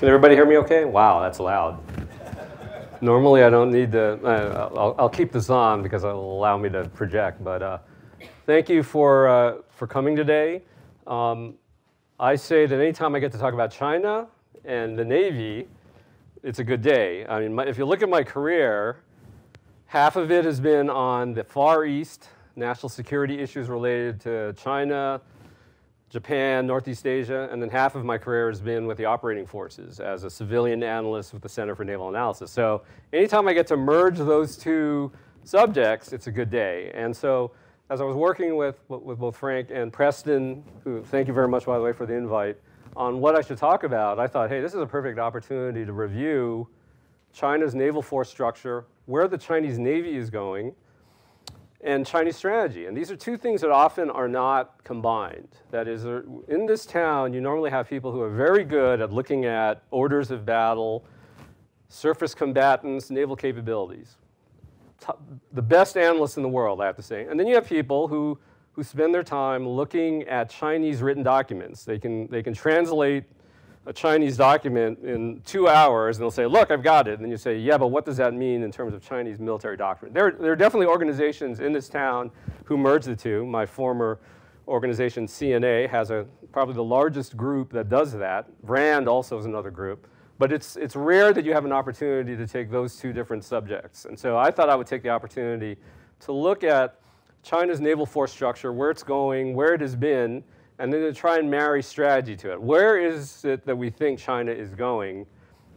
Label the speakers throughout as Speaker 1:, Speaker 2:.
Speaker 1: Can everybody hear me okay? Wow, that's loud. Normally, I don't need to, uh, I'll, I'll, keep this on because it'll allow me to project. But uh, thank you for, uh, for coming today. Um, I say that anytime I get to talk about China and the Navy, it's a good day. I mean, my, if you look at my career, half of it has been on the Far East, national security issues related to China, Japan, Northeast Asia, and then half of my career has been with the operating forces as a civilian analyst with the Center for Naval Analysis. So anytime I get to merge those two subjects, it's a good day. And so as I was working with, with both Frank and Preston, who thank you very much, by the way, for the invite, on what I should talk about, I thought, hey, this is a perfect opportunity to review China's naval force structure, where the Chinese Navy is going, and Chinese strategy. And these are two things that often are not combined. That is, in this town, you normally have people who are very good at looking at orders of battle, surface combatants, naval capabilities. The best analysts in the world, I have to say. And then you have people who, who spend their time looking at Chinese written documents. They can, they can translate a Chinese document in two hours and they'll say, look, I've got it. And you say, yeah, but what does that mean in terms of Chinese military doctrine? There, there are definitely organizations in this town who merge the two. My former organization, CNA, has a, probably the largest group that does that. RAND also is another group. But it's, it's rare that you have an opportunity to take those two different subjects. And so I thought I would take the opportunity to look at China's naval force structure, where it's going, where it has been, and then to try and marry strategy to it. Where is it that we think China is going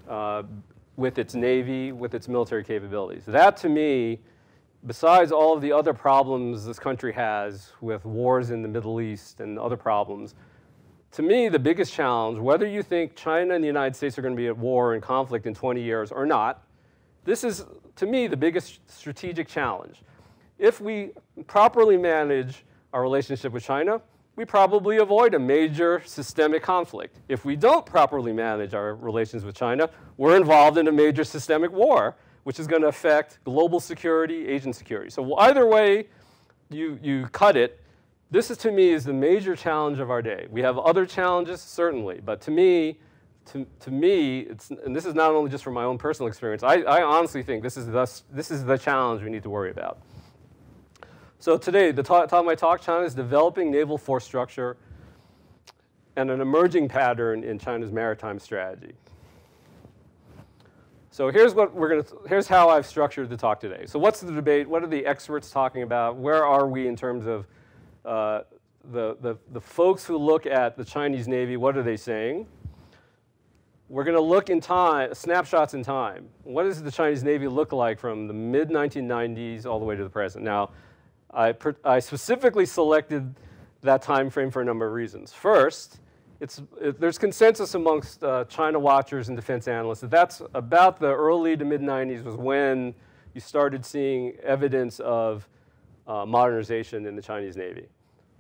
Speaker 1: uh, with its navy, with its military capabilities? That to me, besides all of the other problems this country has with wars in the Middle East and other problems, to me, the biggest challenge, whether you think China and the United States are going to be at war and conflict in 20 years or not, this is, to me, the biggest strategic challenge. If we properly manage our relationship with China, we probably avoid a major systemic conflict. If we don't properly manage our relations with China, we're involved in a major systemic war, which is going to affect global security, Asian security. So either way you, you cut it, this is to me is the major challenge of our day. We have other challenges, certainly, but to me, to, to me, it's, and this is not only just from my own personal experience, I, I honestly think this is, the, this is the challenge we need to worry about. So today, the title of my talk, China is developing naval force structure and an emerging pattern in China's maritime strategy. So here's what we're going to, here's how I've structured the talk today. So what's the debate? What are the experts talking about? Where are we in terms of uh, the, the, the folks who look at the Chinese Navy, what are they saying? We're going to look in time, snapshots in time. What does the Chinese Navy look like from the mid 1990s all the way to the present? Now, I, I specifically selected that time frame for a number of reasons. First, it, there's consensus amongst uh, China watchers and defense analysts that that's about the early to mid 90s was when you started seeing evidence of uh, modernization in the Chinese Navy.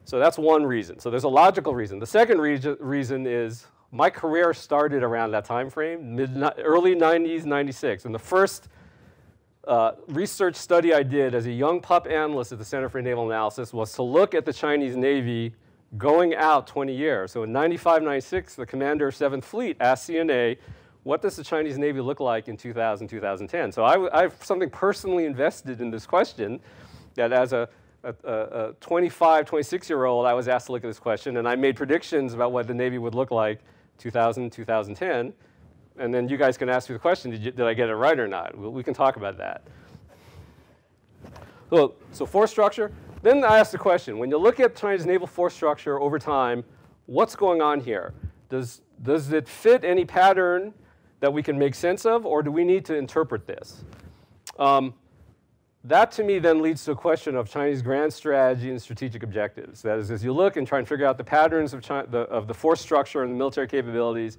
Speaker 1: So that's one reason. So there's a logical reason. The second re reason is my career started around that time frame, mid early 90s, 96. And the first uh, research study I did as a young pup analyst at the Center for Naval Analysis was to look at the Chinese Navy going out 20 years. So in 95, 96, the commander of 7th Fleet asked CNA, what does the Chinese Navy look like in 2000, 2010? So I, I have something personally invested in this question that as a, a, a 25, 26 year old, I was asked to look at this question and I made predictions about what the Navy would look like 2000, 2010 and then you guys can ask me the question, did, you, did I get it right or not? We, we can talk about that. So, so force structure. Then I asked the question, when you look at China's naval force structure over time, what's going on here? Does, does it fit any pattern that we can make sense of, or do we need to interpret this? Um, that to me then leads to a question of Chinese grand strategy and strategic objectives. That is, as you look and try and figure out the patterns of, China, the, of the force structure and the military capabilities,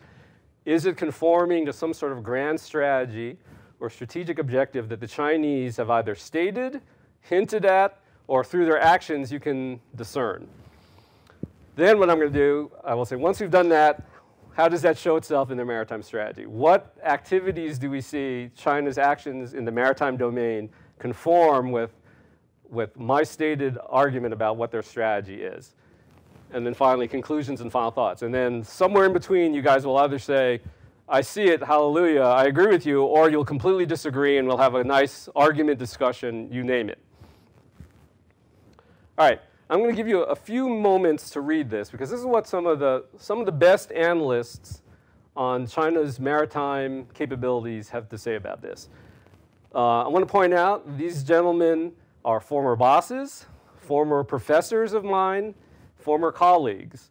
Speaker 1: is it conforming to some sort of grand strategy or strategic objective that the Chinese have either stated, hinted at, or through their actions you can discern? Then what I'm going to do, I will say, once we've done that, how does that show itself in their maritime strategy? What activities do we see China's actions in the maritime domain conform with, with my stated argument about what their strategy is? And then finally conclusions and final thoughts. And then somewhere in between, you guys will either say, I see it, hallelujah, I agree with you, or you'll completely disagree and we'll have a nice argument discussion, you name it. All right, I'm going to give you a few moments to read this because this is what some of the, some of the best analysts on China's maritime capabilities have to say about this. Uh, I want to point out these gentlemen are former bosses, former professors of mine, former colleagues.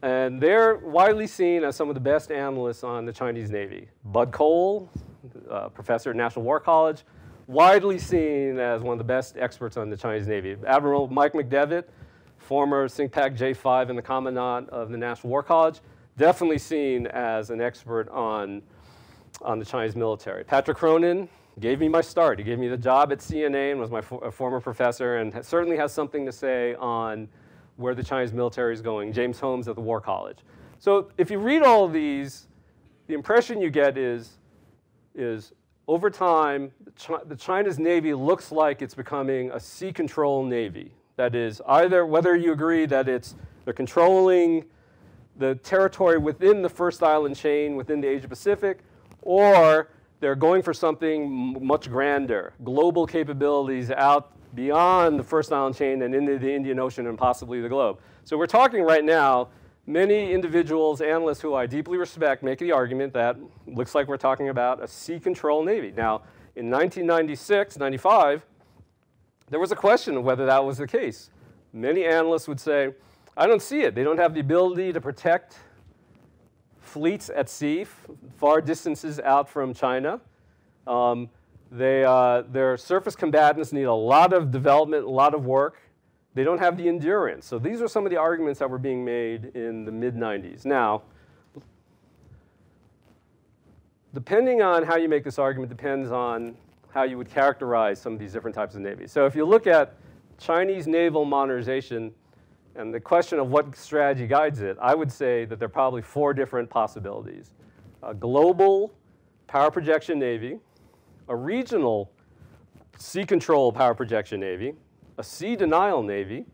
Speaker 1: And they're widely seen as some of the best analysts on the Chinese Navy. Bud Cole, uh, professor at National War College, widely seen as one of the best experts on the Chinese Navy. Admiral Mike McDevitt, former CINCPAC J5 and the Commandant of the National War College, definitely seen as an expert on, on the Chinese military. Patrick Cronin gave me my start. He gave me the job at CNA and was my for, former professor and certainly has something to say on where the Chinese military is going, James Holmes at the War College. So if you read all of these, the impression you get is, is over time, the China's Navy looks like it's becoming a sea control Navy. That is, either whether you agree that it's they're controlling the territory within the first island chain within the Asia Pacific, or they're going for something much grander, global capabilities out beyond the first island chain and into the Indian Ocean and possibly the globe. So we're talking right now, many individuals, analysts who I deeply respect make the argument that looks like we're talking about a sea control Navy. Now, in 1996, 95, there was a question of whether that was the case. Many analysts would say, I don't see it. They don't have the ability to protect fleets at sea, far distances out from China. Um, they, uh, their surface combatants need a lot of development, a lot of work. They don't have the endurance. So these are some of the arguments that were being made in the mid 90s. Now, depending on how you make this argument depends on how you would characterize some of these different types of navies. So if you look at Chinese naval modernization and the question of what strategy guides it, I would say that there are probably four different possibilities. A global power projection navy, a regional sea control power projection navy, a sea denial navy,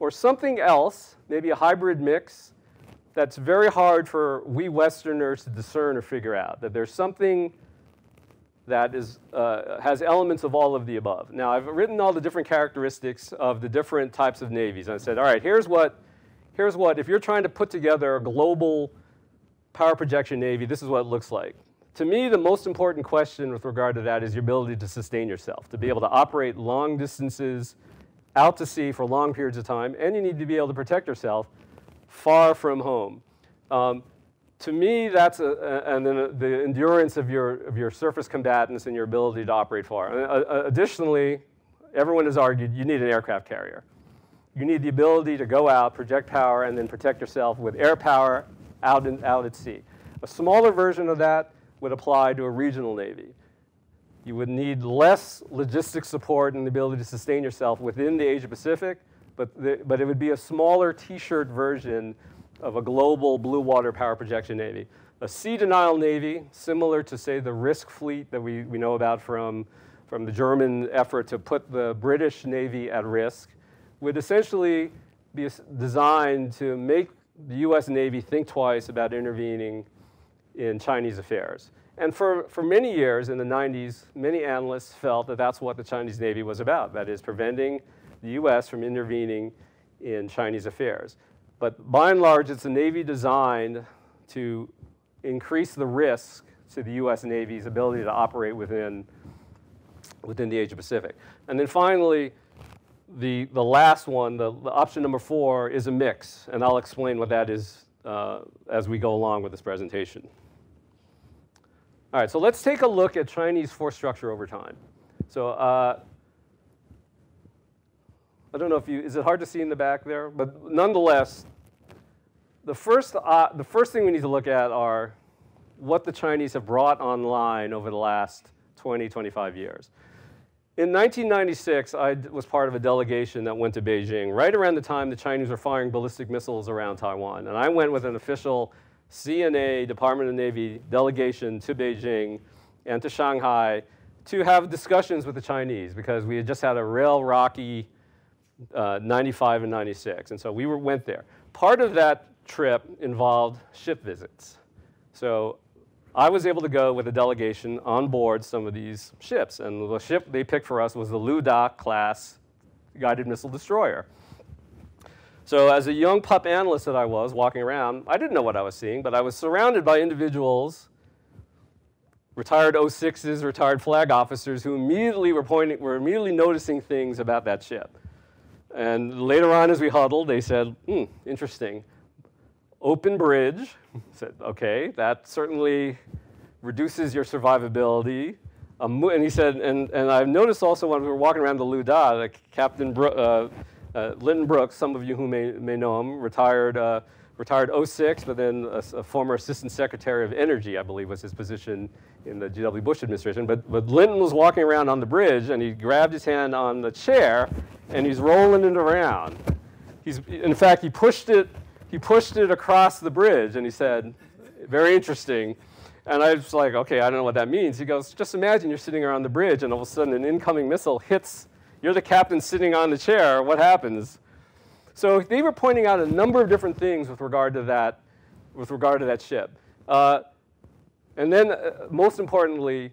Speaker 1: or something else, maybe a hybrid mix that's very hard for we Westerners to discern or figure out, that there's something that is, uh, has elements of all of the above. Now, I've written all the different characteristics of the different types of navies. And I said, all right, here's what, here's what, if you're trying to put together a global power projection navy, this is what it looks like. To me, the most important question with regard to that is your ability to sustain yourself, to be able to operate long distances out to sea for long periods of time, and you need to be able to protect yourself far from home. Um, to me, that's a, a, and then a, the endurance of your, of your surface combatants and your ability to operate far. Uh, additionally, everyone has argued you need an aircraft carrier. You need the ability to go out, project power, and then protect yourself with air power out, in, out at sea. A smaller version of that would apply to a regional navy. You would need less logistic support and the ability to sustain yourself within the Asia Pacific, but, the, but it would be a smaller t-shirt version of a global blue water power projection navy. A sea denial navy, similar to say the risk fleet that we, we know about from, from the German effort to put the British Navy at risk, would essentially be designed to make the US Navy think twice about intervening in Chinese affairs. And for, for many years in the 90s, many analysts felt that that's what the Chinese Navy was about, that is, preventing the US from intervening in Chinese affairs. But by and large, it's a Navy designed to increase the risk to the US Navy's ability to operate within, within the Asia Pacific. And then finally, the, the last one, the, the option number four, is a mix. And I'll explain what that is uh, as we go along with this presentation. All right, so let's take a look at Chinese force structure over time. So uh, I don't know if you, is it hard to see in the back there? But nonetheless, the first, uh, the first thing we need to look at are what the Chinese have brought online over the last 20, 25 years. In 1996, I was part of a delegation that went to Beijing right around the time the Chinese were firing ballistic missiles around Taiwan. And I went with an official CNA, Department of Navy delegation to Beijing and to Shanghai to have discussions with the Chinese because we had just had a real rocky uh, 95 and 96. And so we were, went there. Part of that trip involved ship visits. So I was able to go with a delegation on board some of these ships. And the ship they picked for us was the Lu Da class guided missile destroyer. So as a young pup analyst that I was walking around, I didn't know what I was seeing, but I was surrounded by individuals, retired 06s, retired flag officers, who immediately were pointing, were immediately noticing things about that ship. And later on, as we huddled, they said, hmm, interesting. Open bridge. Said, okay, that certainly reduces your survivability. and he said, and, and I've noticed also when we were walking around the Lu Da, like Captain Bro uh, uh, Linton Brooks, some of you who may, may know him, retired, uh, retired 06, but then a, a, former Assistant Secretary of Energy, I believe was his position in the G.W. Bush administration. But, but Linton was walking around on the bridge and he grabbed his hand on the chair and he's rolling it around. He's, in fact, he pushed it, he pushed it across the bridge and he said, very interesting. And I was like, okay, I don't know what that means. He goes, just imagine you're sitting around the bridge and all of a sudden an incoming missile hits you're the captain sitting on the chair. What happens? So they were pointing out a number of different things with regard to that, with regard to that ship. Uh, and then, uh, most importantly,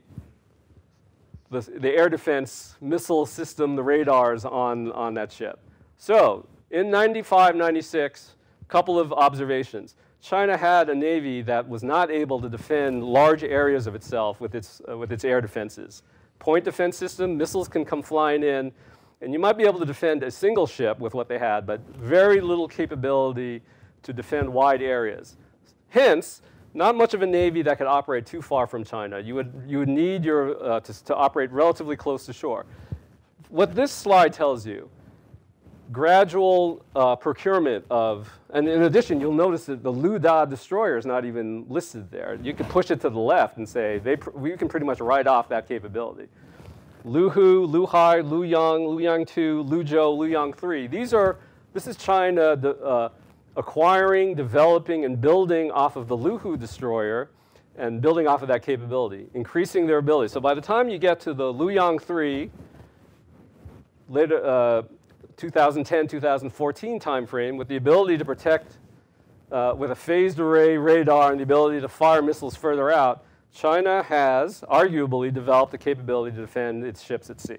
Speaker 1: the, the, air defense missile system, the radars on, on that ship. So in 95, 96, a couple of observations. China had a navy that was not able to defend large areas of itself with its, uh, with its air defenses point defense system. Missiles can come flying in, and you might be able to defend a single ship with what they had, but very little capability to defend wide areas. Hence, not much of a navy that could operate too far from China. You would, you would need your, uh, to, to operate relatively close to shore. What this slide tells you gradual uh, procurement of, and in addition, you'll notice that the Lu Da destroyer is not even listed there. You can push it to the left and say, they we can pretty much write off that capability. Lu Hu, Lu Hai, Lu Yang, Lu Yang 2, Lu Zhou, Lu Yang 3. These are, this is China de, uh, acquiring, developing, and building off of the Lu Hu destroyer and building off of that capability, increasing their ability. So by the time you get to the Lu Yang 3, later, uh, 2010, 2014 timeframe with the ability to protect uh, with a phased array radar and the ability to fire missiles further out, China has arguably developed the capability to defend its ships at sea.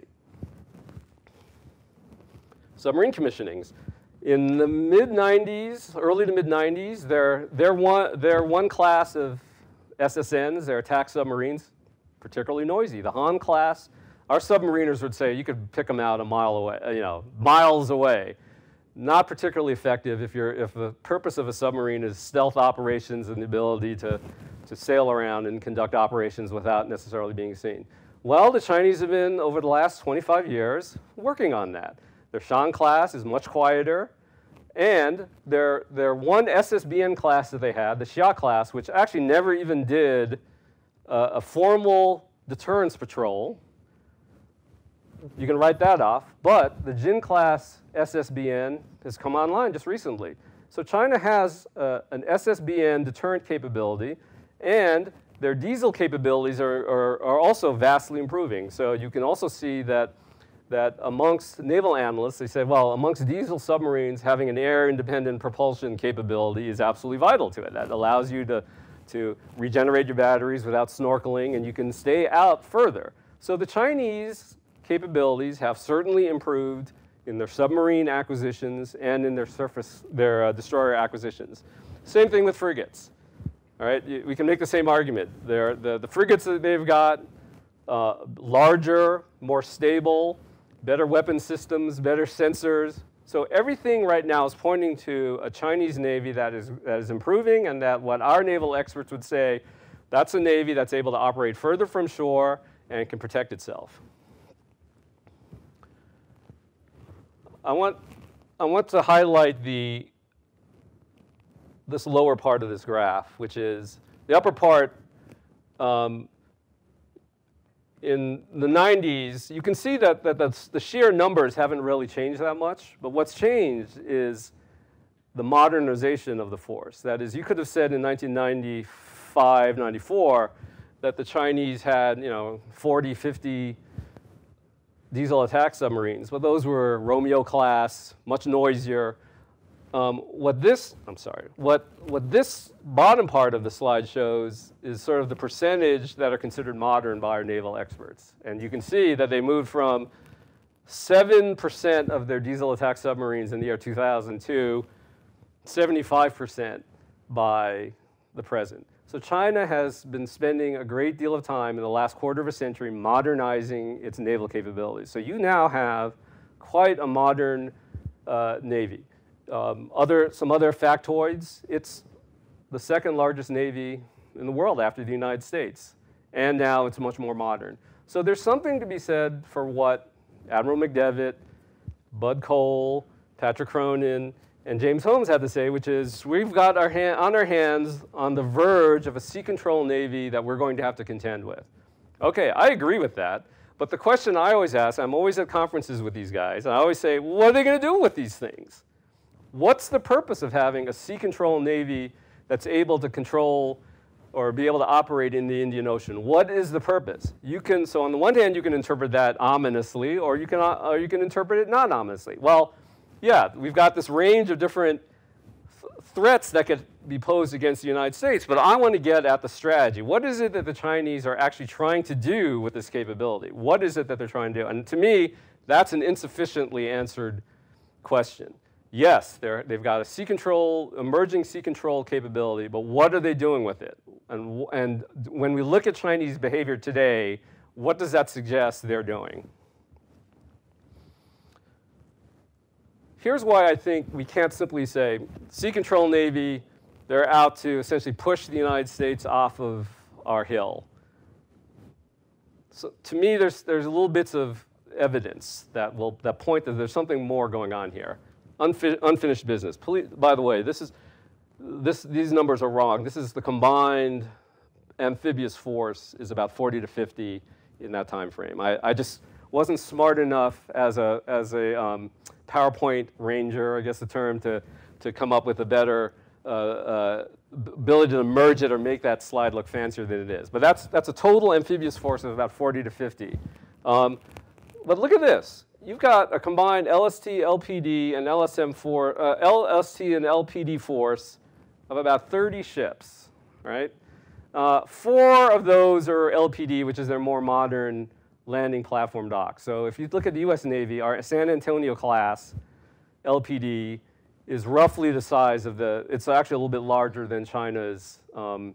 Speaker 1: Submarine commissionings. In the mid 90s, early to mid 90s, they're, they're, one, they're one class of SSNs, they're attack submarines, particularly noisy. The Han class our submariners would say you could pick them out a mile away, uh, you know, miles away. Not particularly effective if, you're, if the purpose of a submarine is stealth operations and the ability to, to sail around and conduct operations without necessarily being seen. Well, the Chinese have been, over the last 25 years, working on that. Their Shang class is much quieter, and their, their one SSBN class that they had, the Xia class, which actually never even did uh, a formal deterrence patrol, you can write that off. But the Jin class SSBN has come online just recently. So China has uh, an SSBN deterrent capability, and their diesel capabilities are, are, are, also vastly improving. So you can also see that, that amongst naval analysts, they say, well, amongst diesel submarines, having an air-independent propulsion capability is absolutely vital to it. That allows you to, to regenerate your batteries without snorkeling, and you can stay out further. So the Chinese capabilities have certainly improved in their submarine acquisitions and in their surface, their uh, destroyer acquisitions. Same thing with frigates. All right, we can make the same argument. They're, the, the frigates that they've got, uh, larger, more stable, better weapon systems, better sensors. So everything right now is pointing to a Chinese Navy that is, that is improving and that what our naval experts would say, that's a Navy that's able to operate further from shore and can protect itself. I want, I want to highlight the, this lower part of this graph, which is the upper part um, in the 90s, you can see that, that the sheer numbers haven't really changed that much, but what's changed is the modernization of the force. That is, you could have said in 1995, 94, that the Chinese had, you know, 40, 50 diesel attack submarines. But those were Romeo class, much noisier. um, what this, I'm sorry, what, what this bottom part of the slide shows is sort of the percentage that are considered modern by our naval experts. And you can see that they moved from 7% of their diesel attack submarines in the year 2000 to 75% by the present. So China has been spending a great deal of time in the last quarter of a century modernizing its naval capabilities. So you now have quite a modern uh, navy. Um, other, some other factoids, it's the second largest navy in the world after the United States. And now it's much more modern. So there's something to be said for what Admiral McDevitt, Bud Cole, Patrick Cronin, and James Holmes had to say, which is we've got our hand, on our hands on the verge of a sea control navy that we're going to have to contend with. Okay, I agree with that. But the question I always ask, I'm always at conferences with these guys, and I always say, what are they going to do with these things? What's the purpose of having a sea control navy that's able to control or be able to operate in the Indian Ocean? What is the purpose? You can, so on the one hand, you can interpret that ominously, or you can, or you can interpret it not ominously. Well, yeah, we've got this range of different threats that could be posed against the United States, but I want to get at the strategy. What is it that the Chinese are actually trying to do with this capability? What is it that they're trying to do? And to me, that's an insufficiently answered question yes, they've got a sea control, emerging sea control capability, but what are they doing with it? And, and when we look at Chinese behavior today, what does that suggest they're doing? Here's why I think we can't simply say, sea control Navy, they're out to essentially push the United States off of our hill. So to me, there's, there's little bits of evidence that, will, that point that there's something more going on here unfinished business. By the way, this is, this, these numbers are wrong. This is the combined amphibious force is about 40 to 50 in that time frame. I, I just wasn't smart enough as a, as a um, PowerPoint ranger, I guess the term, to, to come up with a better uh, uh, ability to merge it or make that slide look fancier than it is. But that's, that's a total amphibious force of about 40 to 50. Um, but look at this you've got a combined LST, LPD, and LSM4, uh, LST and LPD force of about 30 ships, right? Uh, four of those are LPD, which is their more modern landing platform dock. So if you look at the US Navy, our San Antonio class LPD is roughly the size of the, it's actually a little bit larger than China's um,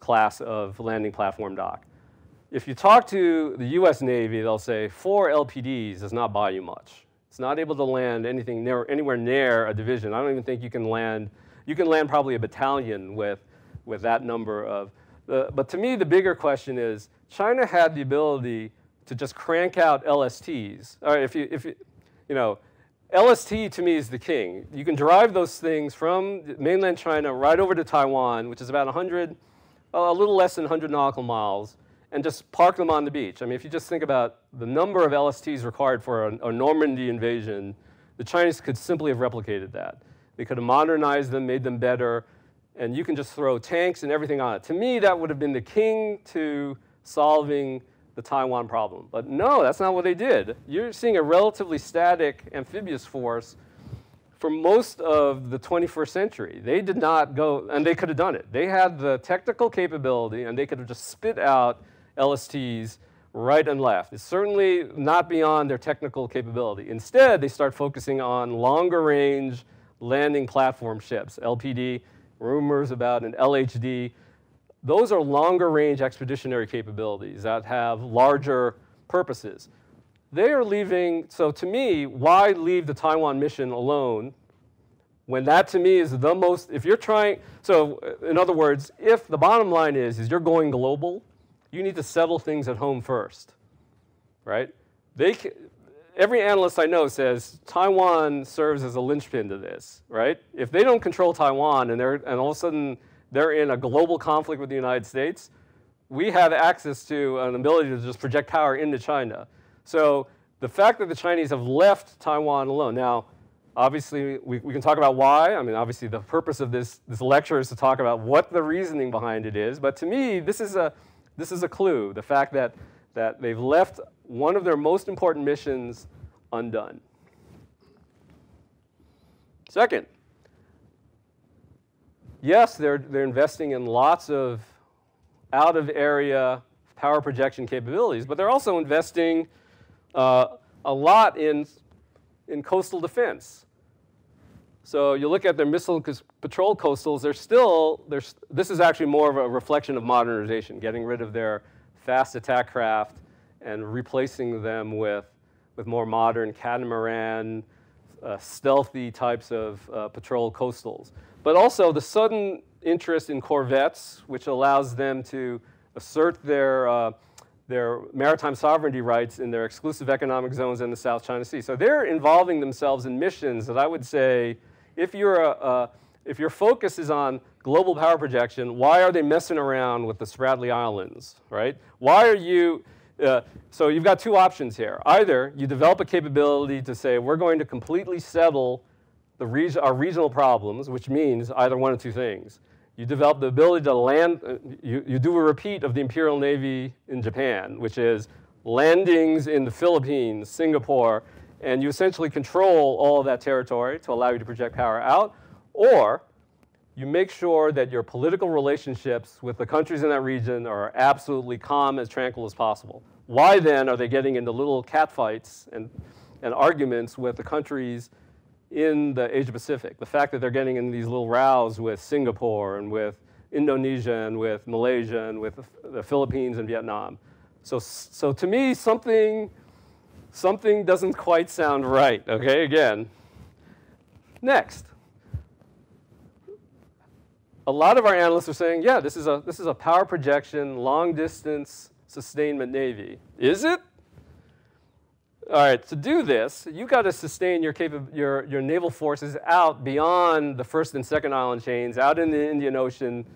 Speaker 1: class of landing platform dock if you talk to the US Navy, they'll say four LPDs does not buy you much. It's not able to land anything near, anywhere near a division. I don't even think you can land, you can land probably a battalion with, with that number of, uh, but to me the bigger question is, China had the ability to just crank out LSTs. Or if you, if you, you know, LST to me is the king. You can drive those things from mainland China right over to Taiwan, which is about 100, a little less than 100 nautical miles and just park them on the beach. I mean, if you just think about the number of LSTs required for a, a Normandy invasion, the Chinese could simply have replicated that. They could have modernized them, made them better, and you can just throw tanks and everything on it. To me, that would have been the king to solving the Taiwan problem. But no, that's not what they did. You're seeing a relatively static amphibious force for most of the 21st century. They did not go, and they could have done it. They had the technical capability, and they could have just spit out LSTs right and left. It's certainly not beyond their technical capability. Instead, they start focusing on longer range landing platform ships, LPD, rumors about an LHD. Those are longer range expeditionary capabilities that have larger purposes. They are leaving, so to me, why leave the Taiwan mission alone when that to me is the most, if you're trying, so in other words, if the bottom line is, is you're going global, you need to settle things at home first, right? They, every analyst I know says Taiwan serves as a linchpin to this, right? If they don't control Taiwan and, they're, and all of a sudden they're in a global conflict with the United States, we have access to an ability to just project power into China. So the fact that the Chinese have left Taiwan alone, now, obviously, we, we can talk about why. I mean, obviously, the purpose of this, this lecture is to talk about what the reasoning behind it is. But to me, this is a, this is a clue, the fact that, that they've left one of their most important missions undone. Second, yes, they're, they're investing in lots of out of area power projection capabilities, but they're also investing uh, a lot in, in coastal defense. So you look at their missile patrol coastals, they're still, they're, this is actually more of a reflection of modernization, getting rid of their fast attack craft and replacing them with, with more modern catamaran, uh, stealthy types of uh, patrol coastals. But also the sudden interest in corvettes, which allows them to assert their, uh, their maritime sovereignty rights in their exclusive economic zones in the South China Sea. So they're involving themselves in missions that I would say, if, you're a, a, if your focus is on global power projection, why are they messing around with the Spratly Islands, right? Why are you, uh, so you've got two options here. Either you develop a capability to say, we're going to completely settle our regional problems, which means either one of two things. You develop the ability to land, uh, you, you do a repeat of the Imperial Navy in Japan, which is landings in the Philippines, Singapore, and you essentially control all of that territory to allow you to project power out, or you make sure that your political relationships with the countries in that region are absolutely calm, as tranquil as possible. Why then are they getting into little catfights and, and arguments with the countries in the Asia Pacific. The fact that they're getting in these little rows with Singapore and with Indonesia and with Malaysia and with the Philippines and Vietnam. So, so to me, something, something doesn't quite sound right, okay, again. Next. A lot of our analysts are saying, yeah, this is a, this is a power projection, long distance sustainment Navy. Is it? All right, to do this, you got to sustain your, your, your naval forces out beyond the first and second island chains, out in the Indian Ocean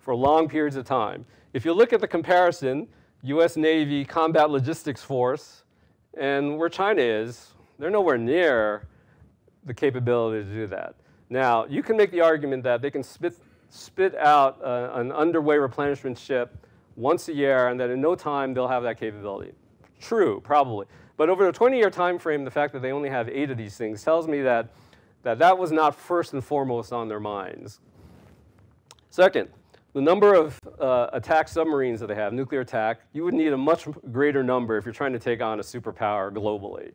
Speaker 1: for long periods of time. If you look at the comparison, US Navy Combat Logistics Force and where China is, they're nowhere near the capability to do that. Now, you can make the argument that they can spit, spit out uh, an underway replenishment ship once a year and that in no time they'll have that capability. True, probably. But over a 20-year time frame, the fact that they only have eight of these things tells me that, that that was not first and foremost on their minds. Second, the number of uh, attack submarines that they have, nuclear attack, you would need a much greater number if you're trying to take on a superpower globally.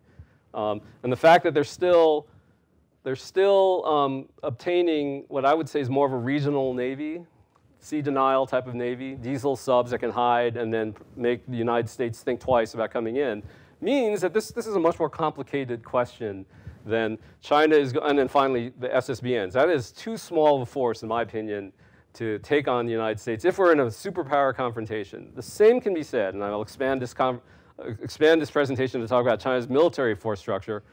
Speaker 1: Um, and the fact that they're still, they're still um, obtaining what I would say is more of a regional navy, sea denial type of navy, diesel subs that can hide and then make the United States think twice about coming in means that this, this is a much more complicated question than China is, and then finally the SSBNs. That is too small of a force, in my opinion, to take on the United States if we're in a superpower confrontation. The same can be said, and I'll expand this, expand this presentation to talk about China's military force structure.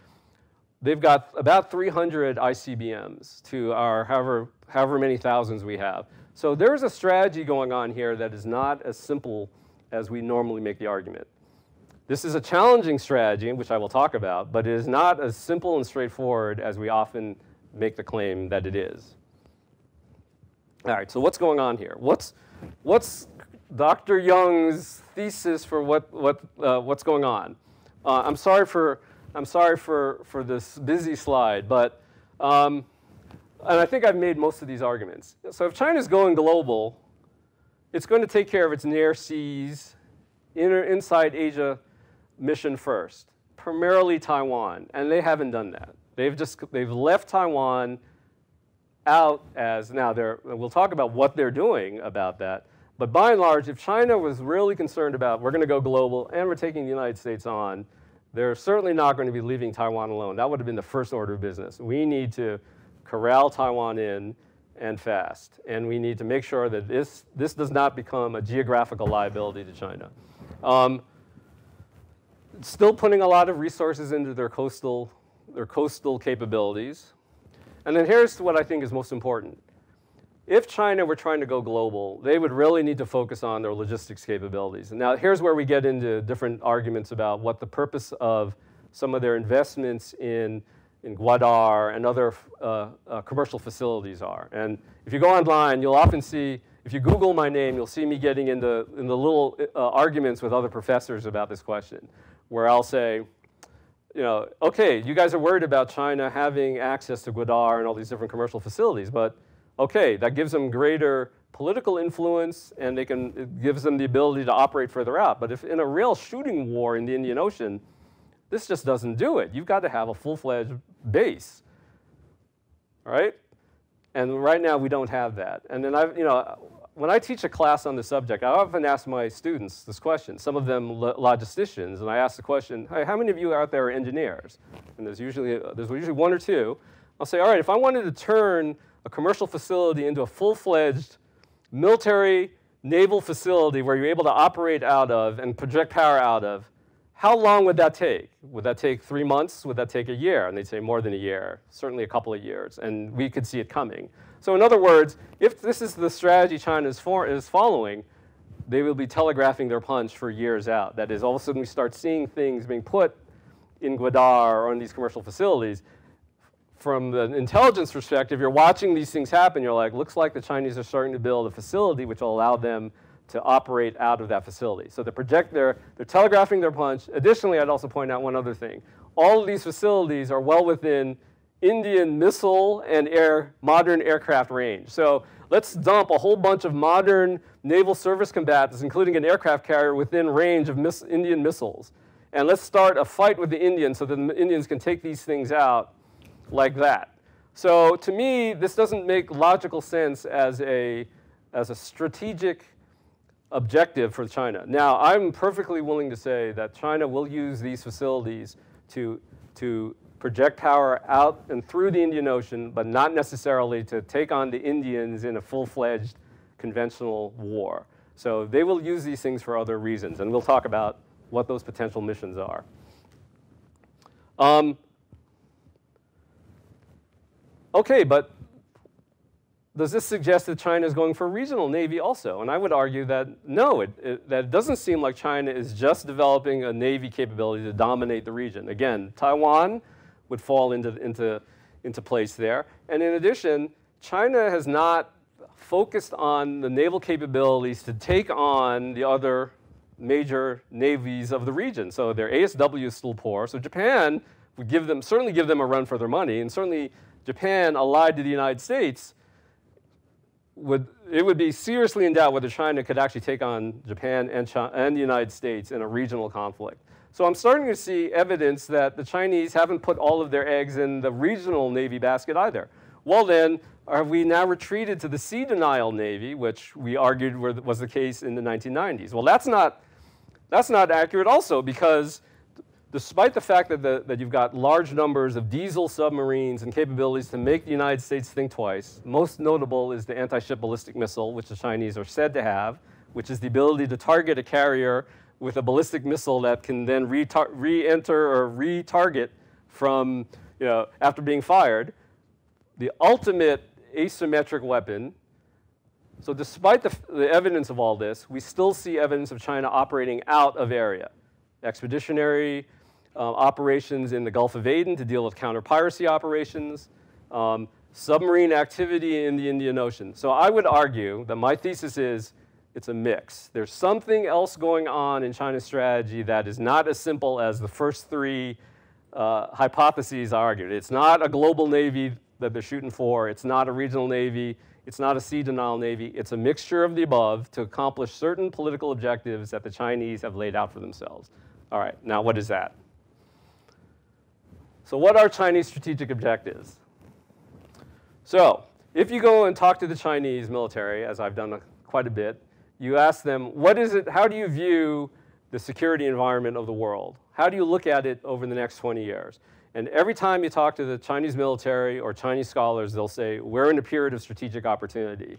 Speaker 1: They've got about 300 ICBMs to our however, however many thousands we have. So there's a strategy going on here that is not as simple as we normally make the argument. This is a challenging strategy, which I will talk about, but it is not as simple and straightforward as we often make the claim that it is. All right, so what's going on here? What's, what's Dr. Yung's thesis for what, what, uh, what's going on? Uh, I'm sorry, for, I'm sorry for, for this busy slide, but um, and I think I've made most of these arguments. So if China's going global, it's going to take care of its near seas, inner, inside Asia mission first, primarily Taiwan, and they haven't done that. They've just they've left Taiwan out as now they're we'll talk about what they're doing about that. But by and large, if China was really concerned about we're going to go global and we're taking the United States on, they're certainly not going to be leaving Taiwan alone. That would have been the first order of business. We need to corral Taiwan in and fast. And we need to make sure that this, this does not become a geographical liability to China. Um, still putting a lot of resources into their coastal, their coastal capabilities. And then here's what I think is most important. If China were trying to go global, they would really need to focus on their logistics capabilities. Now, here's where we get into different arguments about what the purpose of some of their investments in, in Gwadar and other uh, uh, commercial facilities are. And if you go online, you'll often see, if you Google my name, you'll see me getting into, in the little uh, arguments with other professors about this question where I'll say, you know, okay, you guys are worried about China having access to Gwadar and all these different commercial facilities, but okay, that gives them greater political influence and they can, it gives them the ability to operate further out. But if in a real shooting war in the Indian Ocean, this just doesn't do it. You've got to have a full-fledged base, right? And right now we don't have that. And then I, you know, when I teach a class on the subject, I often ask my students this question, some of them logisticians, and I ask the question, hey, how many of you out there are engineers? And there's usually, there's usually one or two. I'll say, all right, if I wanted to turn a commercial facility into a full-fledged military naval facility where you're able to operate out of and project power out of, how long would that take? Would that take three months? Would that take a year? And they'd say more than a year, certainly a couple of years, and we could see it coming. So in other words, if this is the strategy China is, for, is following, they will be telegraphing their punch for years out. That is, all of a sudden we start seeing things being put in Gwadar or in these commercial facilities. From the intelligence perspective, you're watching these things happen, you're like, looks like the Chinese are starting to build a facility which will allow them to operate out of that facility. So they project their, they're telegraphing their punch. Additionally, I'd also point out one other thing. All of these facilities are well within Indian missile and air, modern aircraft range. So let's dump a whole bunch of modern naval surface combatants, including an aircraft carrier, within range of Indian missiles. And let's start a fight with the Indians so that the Indians can take these things out like that. So to me, this doesn't make logical sense as a, as a strategic objective for China. Now, I'm perfectly willing to say that China will use these facilities to, to project power out and through the Indian Ocean, but not necessarily to take on the Indians in a full-fledged conventional war. So they will use these things for other reasons, and we'll talk about what those potential missions are. Um, okay, but does this suggest that China is going for a regional navy also? And I would argue that no, it, it, that it doesn't seem like China is just developing a navy capability to dominate the region. Again, Taiwan would fall into, into, into place there. And in addition, China has not focused on the naval capabilities to take on the other major navies of the region. So their ASW is still poor. So Japan would give them, certainly give them a run for their money. And certainly Japan allied to the United States would, it would be seriously in doubt whether China could actually take on Japan and, China, and the United States in a regional conflict. So I'm starting to see evidence that the Chinese haven't put all of their eggs in the regional Navy basket either. Well then, have we now retreated to the sea denial Navy, which we argued were, was the case in the 1990s? Well, that's not, that's not accurate also because despite the fact that, the, that you've got large numbers of diesel submarines and capabilities to make the United States think twice, most notable is the anti-ship ballistic missile, which the Chinese are said to have, which is the ability to target a carrier with a ballistic missile that can then re-enter or re-target from, you know, after being fired. The ultimate asymmetric weapon. So despite the, the evidence of all this, we still see evidence of China operating out of area. Expeditionary, uh, operations in the Gulf of Aden to deal with counter-piracy operations, um, submarine activity in the Indian Ocean. So I would argue that my thesis is it's a mix. There's something else going on in China's strategy that is not as simple as the first three uh, hypotheses argued. It's not a global navy that they're shooting for. It's not a regional navy. It's not a sea denial navy. It's a mixture of the above to accomplish certain political objectives that the Chinese have laid out for themselves. All right, now what is that? So what are Chinese strategic objectives? So if you go and talk to the Chinese military, as I've done a, quite a bit, you ask them, what is it, how do you view the security environment of the world? How do you look at it over the next 20 years? And every time you talk to the Chinese military or Chinese scholars, they'll say, we're in a period of strategic opportunity.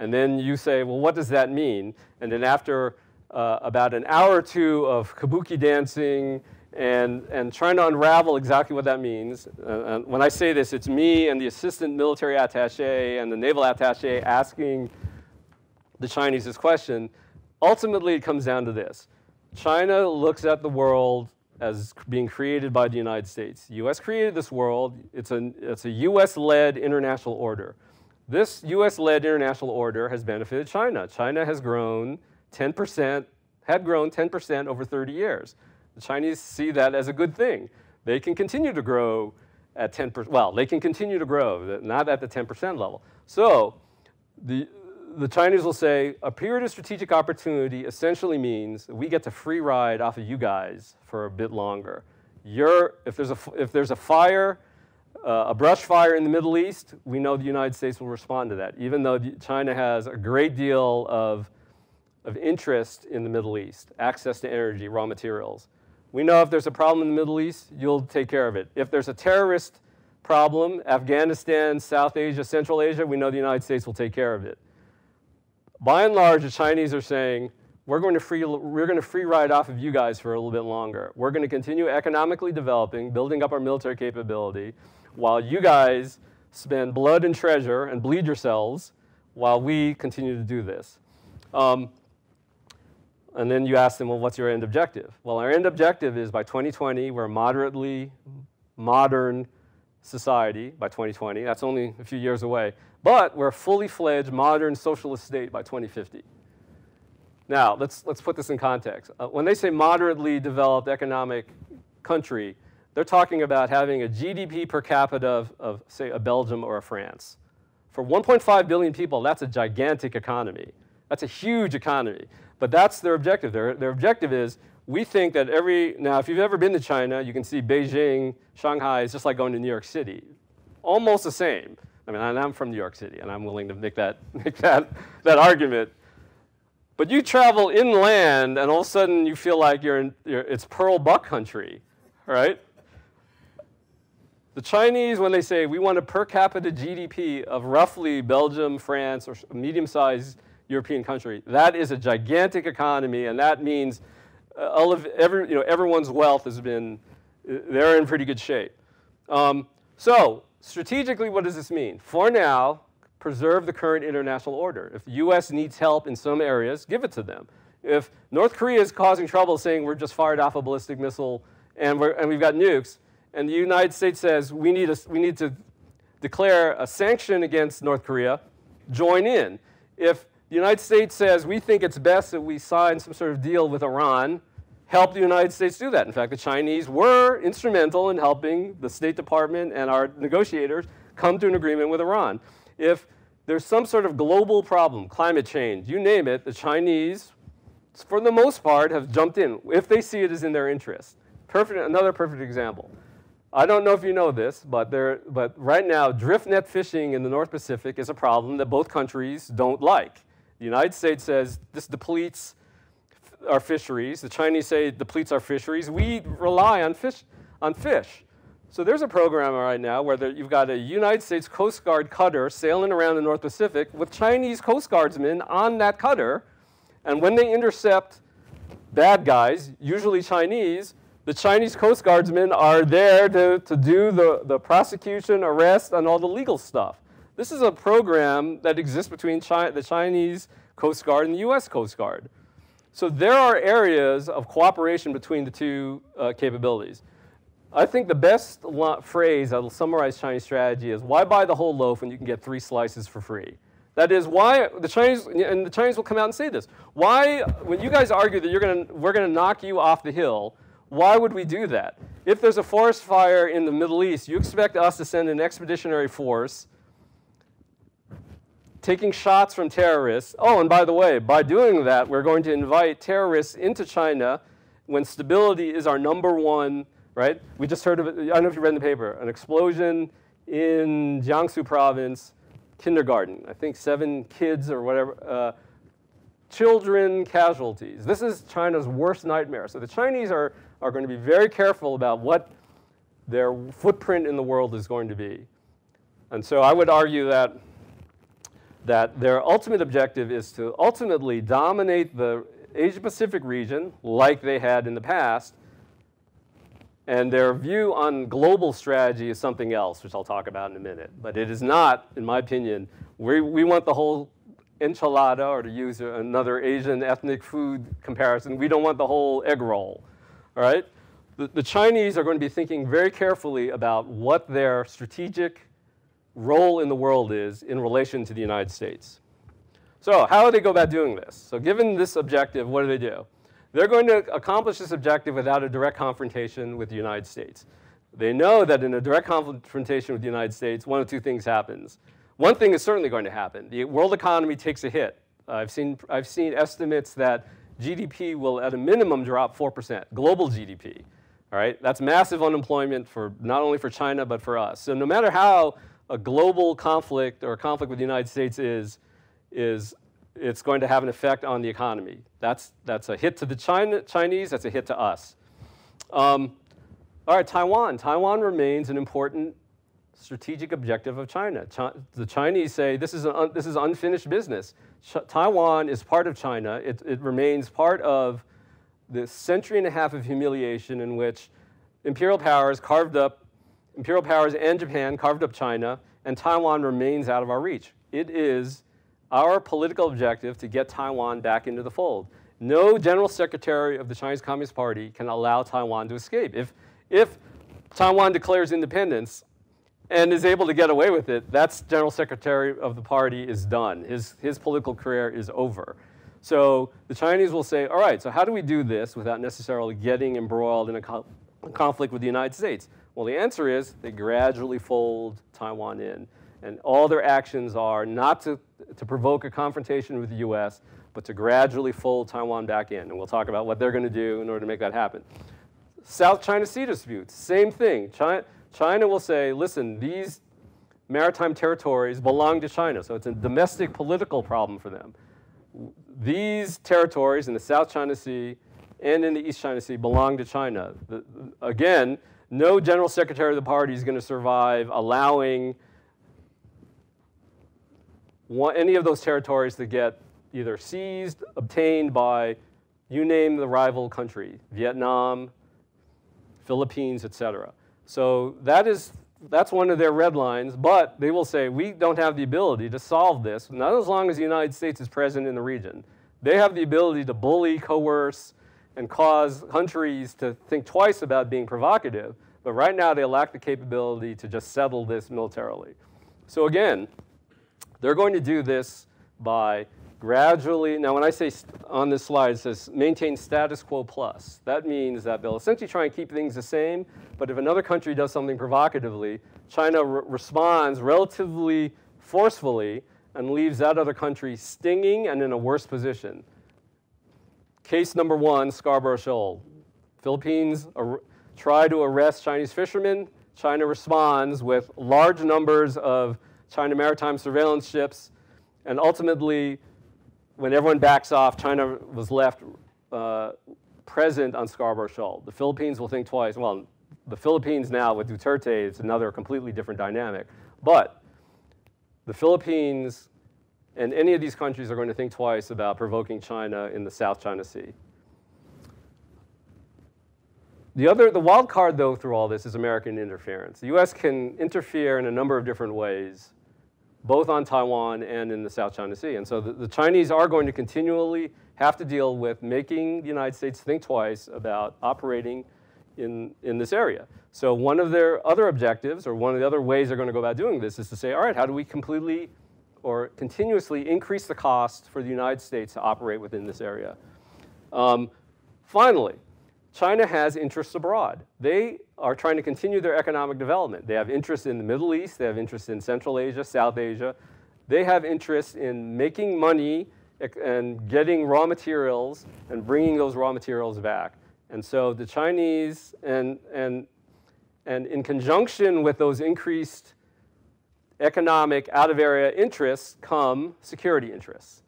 Speaker 1: And then you say, well, what does that mean? And then after uh, about an hour or two of kabuki dancing and, and trying to unravel exactly what that means. Uh, when I say this, it's me and the assistant military attache and the naval attache asking the Chinese this question. Ultimately, it comes down to this. China looks at the world as being created by the United States. The US created this world. It's a, it's a US-led international order. This US-led international order has benefited China. China has grown 10%, had grown 10% over 30 years. The Chinese see that as a good thing. They can continue to grow at 10%. Well, they can continue to grow, not at the 10% level. So the, the Chinese will say a period of strategic opportunity essentially means we get to free ride off of you guys for a bit longer. You're, if, there's a, if there's a fire, uh, a brush fire in the Middle East, we know the United States will respond to that, even though China has a great deal of, of interest in the Middle East, access to energy, raw materials. We know if there's a problem in the Middle East, you'll take care of it. If there's a terrorist problem, Afghanistan, South Asia, Central Asia, we know the United States will take care of it. By and large, the Chinese are saying, we're going to free, we're going to free ride off of you guys for a little bit longer. We're going to continue economically developing, building up our military capability, while you guys spend blood and treasure and bleed yourselves while we continue to do this. Um, and then you ask them, well, what's your end objective? Well, our end objective is by 2020, we're a moderately modern society by 2020. That's only a few years away. But we're a fully fledged modern socialist state by 2050. Now, let's, let's put this in context. Uh, when they say moderately developed economic country, they're talking about having a GDP per capita of, of, say, a Belgium or a France. For 1.5 billion people, that's a gigantic economy. That's a huge economy. But that's their objective. Their, their objective is we think that every, now if you've ever been to China, you can see Beijing, Shanghai is just like going to New York City. Almost the same. I mean, I'm from New York City, and I'm willing to make that, make that, that argument. But you travel inland, and all of a sudden you feel like you're in, you're, it's Pearl Buck country, right? The Chinese, when they say we want a per capita GDP of roughly Belgium, France, or medium-sized European country, that is a gigantic economy, and that means uh, all of every, you know, everyone's wealth has been, they're in pretty good shape. Um, so strategically, what does this mean? For now, preserve the current international order. If the U.S. needs help in some areas, give it to them. If North Korea is causing trouble saying we're just fired off a ballistic missile and, and we've got nukes, and the United States says we need, a, we need to declare a sanction against North Korea, join in. If the United States says we think it's best that we sign some sort of deal with Iran, help the United States do that. In fact, the Chinese were instrumental in helping the State Department and our negotiators come to an agreement with Iran. If there's some sort of global problem, climate change, you name it, the Chinese, for the most part, have jumped in if they see it as in their interest. Perfect, another perfect example. I don't know if you know this, but, there, but right now, drift net fishing in the North Pacific is a problem that both countries don't like. The United States says this depletes our fisheries. The Chinese say it depletes our fisheries. We rely on fish. On fish. So there's a program right now where there, you've got a United States Coast Guard cutter sailing around the North Pacific with Chinese Coast Guardsmen on that cutter. And when they intercept bad guys, usually Chinese, the Chinese Coast Guardsmen are there to, to do the, the prosecution, arrest, and all the legal stuff. This is a program that exists between the Chinese Coast Guard and the US Coast Guard. So there are areas of cooperation between the two uh, capabilities. I think the best phrase that will summarize Chinese strategy is why buy the whole loaf when you can get three slices for free? That is why the Chinese, and the Chinese will come out and say this. Why, when you guys argue that you're gonna, we're going to knock you off the hill, why would we do that? If there's a forest fire in the Middle East, you expect us to send an expeditionary force taking shots from terrorists. Oh, and by the way, by doing that, we're going to invite terrorists into China when stability is our number one, right? We just heard of it, I don't know if you read in the paper, an explosion in Jiangsu province, kindergarten. I think seven kids or whatever. Uh, children casualties. This is China's worst nightmare. So the Chinese are, are going to be very careful about what their footprint in the world is going to be. And so I would argue that, that their ultimate objective is to ultimately dominate the Asia Pacific region like they had in the past. And their view on global strategy is something else, which I'll talk about in a minute. But it is not, in my opinion, we, we want the whole enchilada, or to use another Asian ethnic food comparison, we don't want the whole egg roll, all right? The, the Chinese are going to be thinking very carefully about what their strategic role in the world is in relation to the United States. So how do they go about doing this? So given this objective, what do they do? They're going to accomplish this objective without a direct confrontation with the United States. They know that in a direct confrontation with the United States, one of two things happens. One thing is certainly going to happen. The world economy takes a hit. I've, seen, I've seen estimates that GDP will, at a minimum, drop 4%, global GDP. All right, that's massive unemployment for not only for China but for us. So no matter how a global conflict or a conflict with the United States is, is it's going to have an effect on the economy. That's, that's a hit to the China, Chinese, that's a hit to us. Um, all right, Taiwan. Taiwan remains an important strategic objective of China. the Chinese say this is, un, this is unfinished business. Taiwan is part of China. It, it remains part of the century and a half of humiliation in which imperial powers carved up, imperial powers and Japan carved up China, and Taiwan remains out of our reach. It is our political objective to get Taiwan back into the fold. No general secretary of the Chinese Communist Party can allow Taiwan to escape. If, if Taiwan declares independence and is able to get away with it, that's general secretary of the party is done. His, his political career is over. So the Chinese will say, all right, so how do we do this without necessarily getting embroiled in a, co a conflict with the United States? Well, the answer is they gradually fold Taiwan in. And all their actions are not to, to provoke a confrontation with the US, but to gradually fold Taiwan back in. And we'll talk about what they're going to do in order to make that happen. South China Sea disputes, same thing. China, China will say, listen, these maritime territories belong to China, so it's a domestic political problem for them these territories in the South China Sea and in the East China Sea belong to China. The, again, no general secretary of the party is going to survive allowing one, any of those territories to get either seized, obtained by, you name the rival country, Vietnam, Philippines, etc. So that is that's one of their red lines, but they will say, we don't have the ability to solve this, not as long as the United States is present in the region. They have the ability to bully, coerce, and cause countries to think twice about being provocative, but right now they lack the capability to just settle this militarily. So again, they're going to do this by gradually, now when I say on this slide, it says maintain status quo plus. That means that they'll essentially try and keep things the same, but if another country does something provocatively, China re responds relatively forcefully and leaves that other country stinging and in a worse position. Case number one, Scarborough Shoal. Philippines try to arrest Chinese fishermen. China responds with large numbers of China maritime surveillance ships, and ultimately when everyone backs off, China was left uh, present on Scarborough Shoal. The Philippines will think twice. Well, the Philippines now with Duterte, it's another completely different dynamic. But the Philippines and any of these countries are going to think twice about provoking China in the South China Sea. The other, the wild card though through all this is American interference. The U.S. can interfere in a number of different ways both on Taiwan and in the South China Sea. And so the, the, Chinese are going to continually have to deal with making the United States think twice about operating in, in this area. So one of their other objectives, or one of the other ways they're going to go about doing this, is to say, all right, how do we completely or continuously increase the cost for the United States to operate within this area? Um, finally, China has interests abroad. They are trying to continue their economic development. They have interests in the Middle East, they have interests in Central Asia, South Asia. They have interests in making money and getting raw materials and bringing those raw materials back. And so the Chinese, and, and, and in conjunction with those increased economic out of area interests come security interests.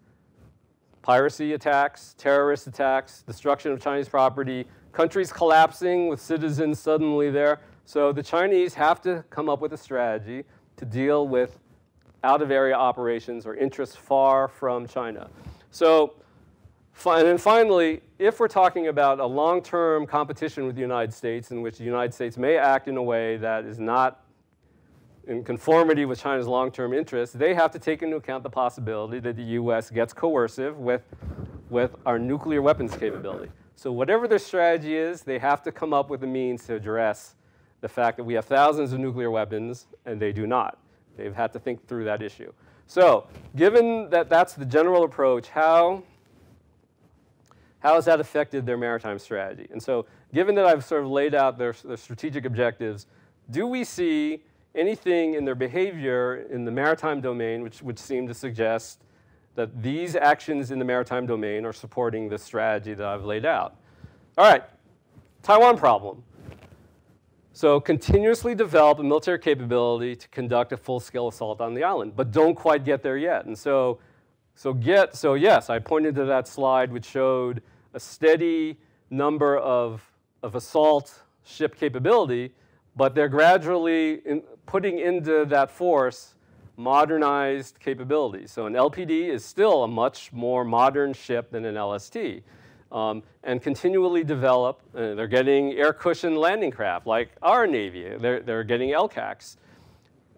Speaker 1: Piracy attacks, terrorist attacks, destruction of Chinese property, countries collapsing with citizens suddenly there. So the Chinese have to come up with a strategy to deal with out of area operations or interests far from China. So, and then finally, if we're talking about a long term competition with the United States in which the United States may act in a way that is not in conformity with China's long term interests, they have to take into account the possibility that the US gets coercive with, with our nuclear weapons capability. So whatever their strategy is, they have to come up with a means to address the fact that we have thousands of nuclear weapons and they do not. They've had to think through that issue. So given that that's the general approach, how, how has that affected their maritime strategy? And so, given that I've sort of laid out their, their strategic objectives, do we see anything in their behavior in the maritime domain which would seem to suggest that these actions in the maritime domain are supporting the strategy that I've laid out? All right, Taiwan problem. So continuously develop a military capability to conduct a full-scale assault on the island, but don't quite get there yet. And so, so get, so yes, I pointed to that slide which showed a steady number of, of assault ship capability, but they're gradually in putting into that force modernized capabilities. So an LPD is still a much more modern ship than an LST um, and continually develop. Uh, they're getting air cushion landing craft like our Navy. They're, they're getting LCACs,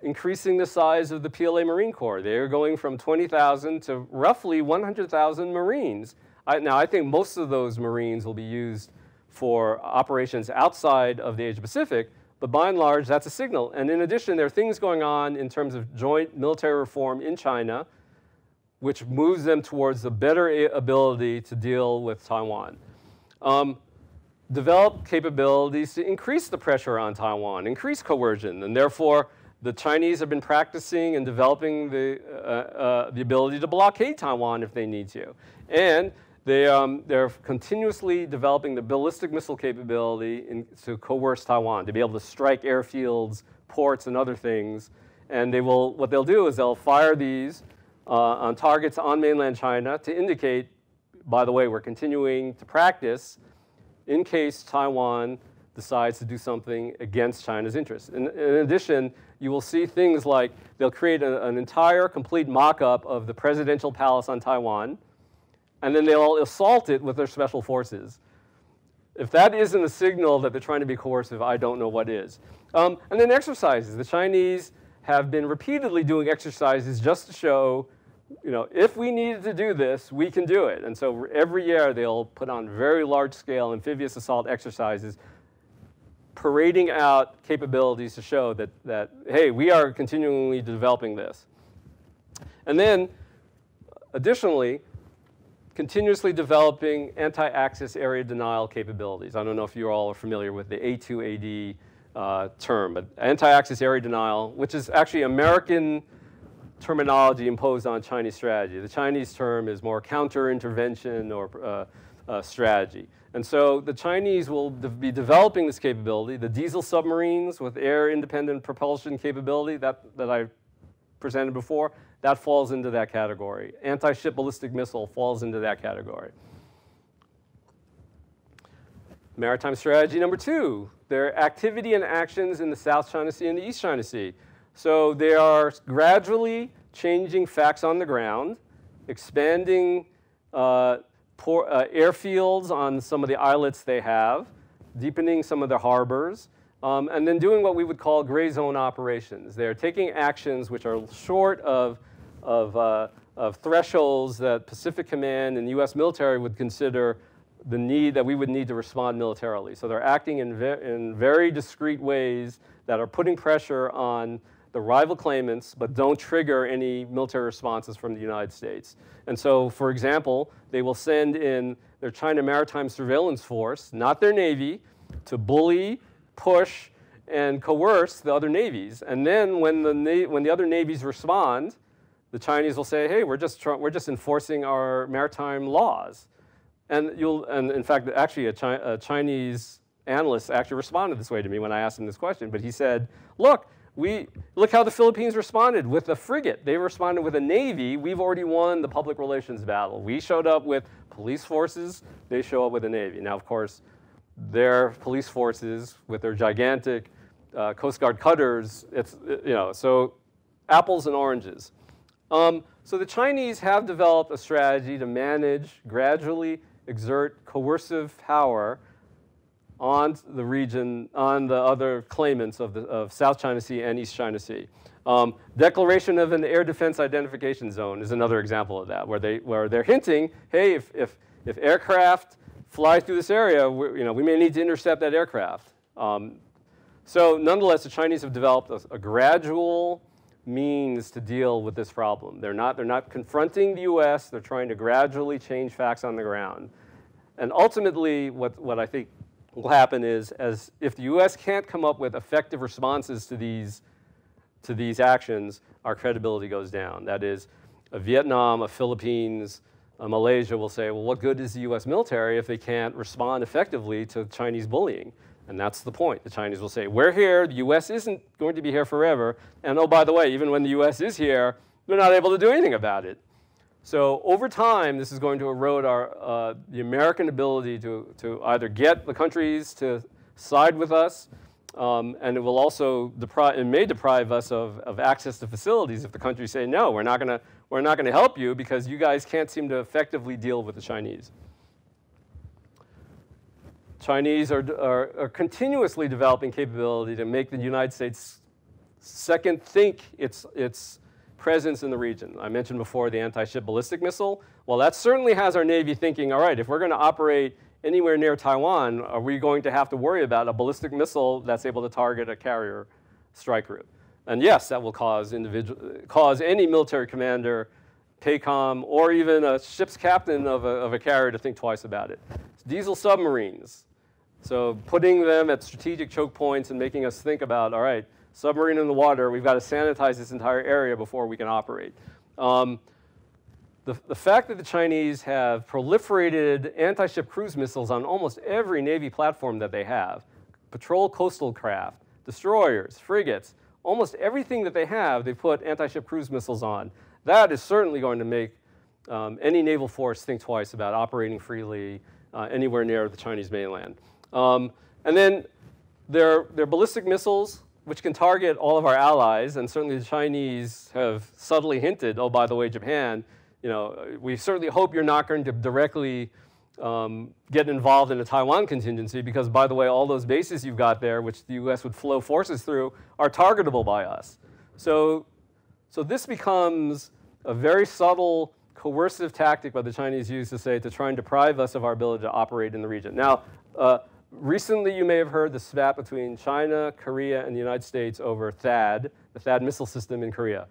Speaker 1: increasing the size of the PLA Marine Corps. They're going from 20,000 to roughly 100,000 Marines. I, now, I think most of those Marines will be used for operations outside of the Asia Pacific, but by and large, that's a signal. And in addition, there are things going on in terms of joint military reform in China which moves them towards a better ability to deal with Taiwan. Um, develop capabilities to increase the pressure on Taiwan, increase coercion, and therefore the Chinese have been practicing and developing the, uh, uh, the ability to blockade Taiwan if they need to. And they, um, they're continuously developing the ballistic missile capability in, to coerce Taiwan, to be able to strike airfields, ports, and other things. And they will, what they'll do is they'll fire these uh, on targets on mainland China to indicate, by the way, we're continuing to practice in case Taiwan decides to do something against China's interests. In, in addition, you will see things like they'll create a, an entire complete mock-up of the presidential palace on Taiwan, and then they'll assault it with their special forces. If that isn't a signal that they're trying to be coercive, I don't know what is. Um, and then exercises. The Chinese have been repeatedly doing exercises just to show you know, if we needed to do this, we can do it. And so every year they'll put on very large scale amphibious assault exercises, parading out capabilities to show that, that hey, we are continually developing this. And then, additionally, continuously developing anti-access area denial capabilities. I don't know if you all are familiar with the A2AD uh, term, but anti-access area denial, which is actually American terminology imposed on Chinese strategy. The Chinese term is more counter-intervention or uh, uh, strategy. And so the Chinese will de be developing this capability. The diesel submarines with air-independent propulsion capability that, that I presented before, that falls into that category. Anti-ship ballistic missile falls into that category. Maritime strategy number two, their activity and actions in the South China Sea and the East China Sea. So they are gradually changing facts on the ground, expanding uh, uh, airfields on some of the islets they have, deepening some of the harbors, um, and then doing what we would call gray zone operations. They're taking actions which are short of, of, uh, of thresholds that Pacific Command and the US military would consider the need that we would need to respond militarily. So they're acting in, ve in very discreet ways that are putting pressure on the rival claimants, but don't trigger any military responses from the United States. And so, for example, they will send in their China Maritime Surveillance Force, not their Navy, to bully, push, and coerce the other navies. And then when the, when the other navies respond, the Chinese will say, hey, we're just, we're just enforcing our maritime laws. And, you'll, and in fact, actually, a, Chi a Chinese analyst actually responded this way to me when I asked him this question. But he said, look, we, look how the Philippines responded with a frigate. They responded with a navy. We've already won the public relations battle. We showed up with police forces. They show up with a navy. Now, of course, their police forces with their gigantic uh, Coast Guard cutters, it's, you know, so apples and oranges. Um, so the Chinese have developed a strategy to manage, gradually exert coercive power on the region, on the other claimants of, the, of South China Sea and East China Sea. Um, declaration of an air defense identification zone is another example of that, where, they, where they're hinting, hey, if, if, if aircraft fly through this area, you know, we may need to intercept that aircraft. Um, so nonetheless, the Chinese have developed a, a, gradual means to deal with this problem. They're not, they're not confronting the US, they're trying to gradually change facts on the ground. and ultimately, what, what I think will happen is, as if the U.S. can't come up with effective responses to these, to these actions, our credibility goes down. That is, a Vietnam, a Philippines, a Malaysia will say, well, what good is the U.S. military if they can't respond effectively to Chinese bullying? And that's the point. The Chinese will say, we're here, the US isn't going to be here forever, and oh, by the way, even when the US is here, they're not able to do anything about it. So over time, this is going to erode our, uh, the American ability to, to either get the countries to side with us, um, and it will also deprive, it may deprive us of, of access to facilities if the countries say, no, we're not gonna, we're not gonna help you because you guys can't seem to effectively deal with the Chinese. Chinese are, are, are, continuously developing capability to make the United States second think its, its presence in the region. I mentioned before the anti-ship ballistic missile. Well, that certainly has our Navy thinking, all right, if we're going to operate anywhere near Taiwan, are we going to have to worry about a ballistic missile that's able to target a carrier strike group? And yes, that will cause, individual, cause any military commander, PACOM, or even a ship's captain of a, of a carrier to think twice about it. Diesel submarines, so putting them at strategic choke points and making us think about, all right, submarine in the water, we've got to sanitize this entire area before we can operate. Um, the, the fact that the Chinese have proliferated anti-ship cruise missiles on almost every Navy platform that they have, patrol coastal craft, destroyers, frigates, almost everything that they have, they put anti-ship cruise missiles on. That is certainly going to make um, any naval force think twice about operating freely uh, anywhere near the Chinese mainland. Um, and then their, their ballistic missiles, which can target all of our allies, and certainly the Chinese have subtly hinted, oh, by the way, Japan, you know, we certainly hope you're not going to directly um, get involved in a Taiwan contingency because, by the way, all those bases you've got there, which the U.S. would flow forces through, are targetable by us. So, so this becomes a very subtle, coercive tactic by the Chinese use to say to try and deprive us of our ability to operate in the region. Now, uh, recently, you may have heard the spat between China, Korea, and the United States over THAAD, the THAAD missile system in Korea.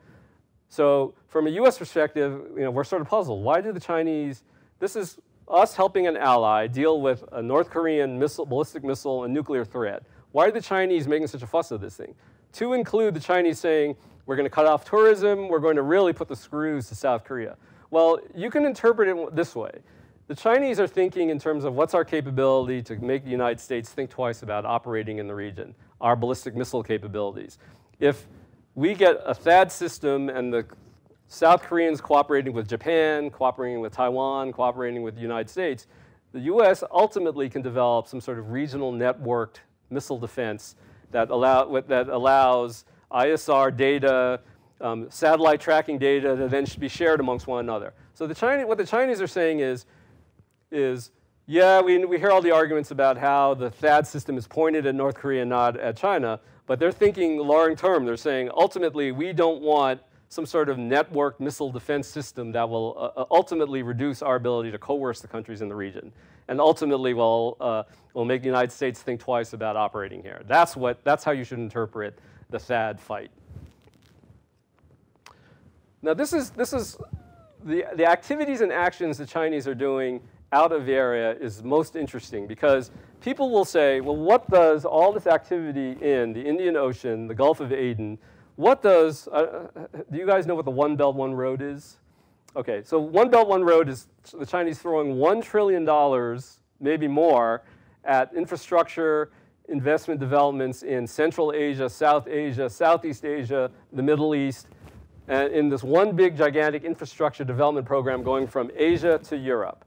Speaker 1: So from a U.S. perspective, you know, we're sort of puzzled. Why do the Chinese, this is us helping an ally deal with a North Korean missile, ballistic missile and nuclear threat. Why are the Chinese making such a fuss of this thing? To include the Chinese saying, we're going to cut off tourism, we're going to really put the screws to South Korea. Well, you can interpret it this way. The Chinese are thinking in terms of what's our capability to make the United States think twice about operating in the region, our ballistic missile capabilities. If we get a THAAD system and the South Koreans cooperating with Japan, cooperating with Taiwan, cooperating with the United States, the US ultimately can develop some sort of regional networked missile defense that, allow, that allows ISR data, um, satellite tracking data to then should be shared amongst one another. So the Chinese, what the Chinese are saying is, is yeah, we, we hear all the arguments about how the THAAD system is pointed at North Korea, not at China, but they're thinking long term. They're saying ultimately we don't want some sort of network missile defense system that will uh, uh, ultimately reduce our ability to coerce the countries in the region, and ultimately will uh, will make the United States think twice about operating here. That's what that's how you should interpret the THAAD fight. Now this is this is the the activities and actions the Chinese are doing out of the area is most interesting because people will say, well, what does all this activity in the Indian Ocean, the Gulf of Aden, what does, uh, uh, do you guys know what the One Belt, One Road is? Okay, so One Belt, One Road is the Chinese throwing $1 trillion, maybe more, at infrastructure, investment developments in Central Asia, South Asia, Southeast Asia, the Middle East, and in this one big gigantic infrastructure development program going from Asia to Europe.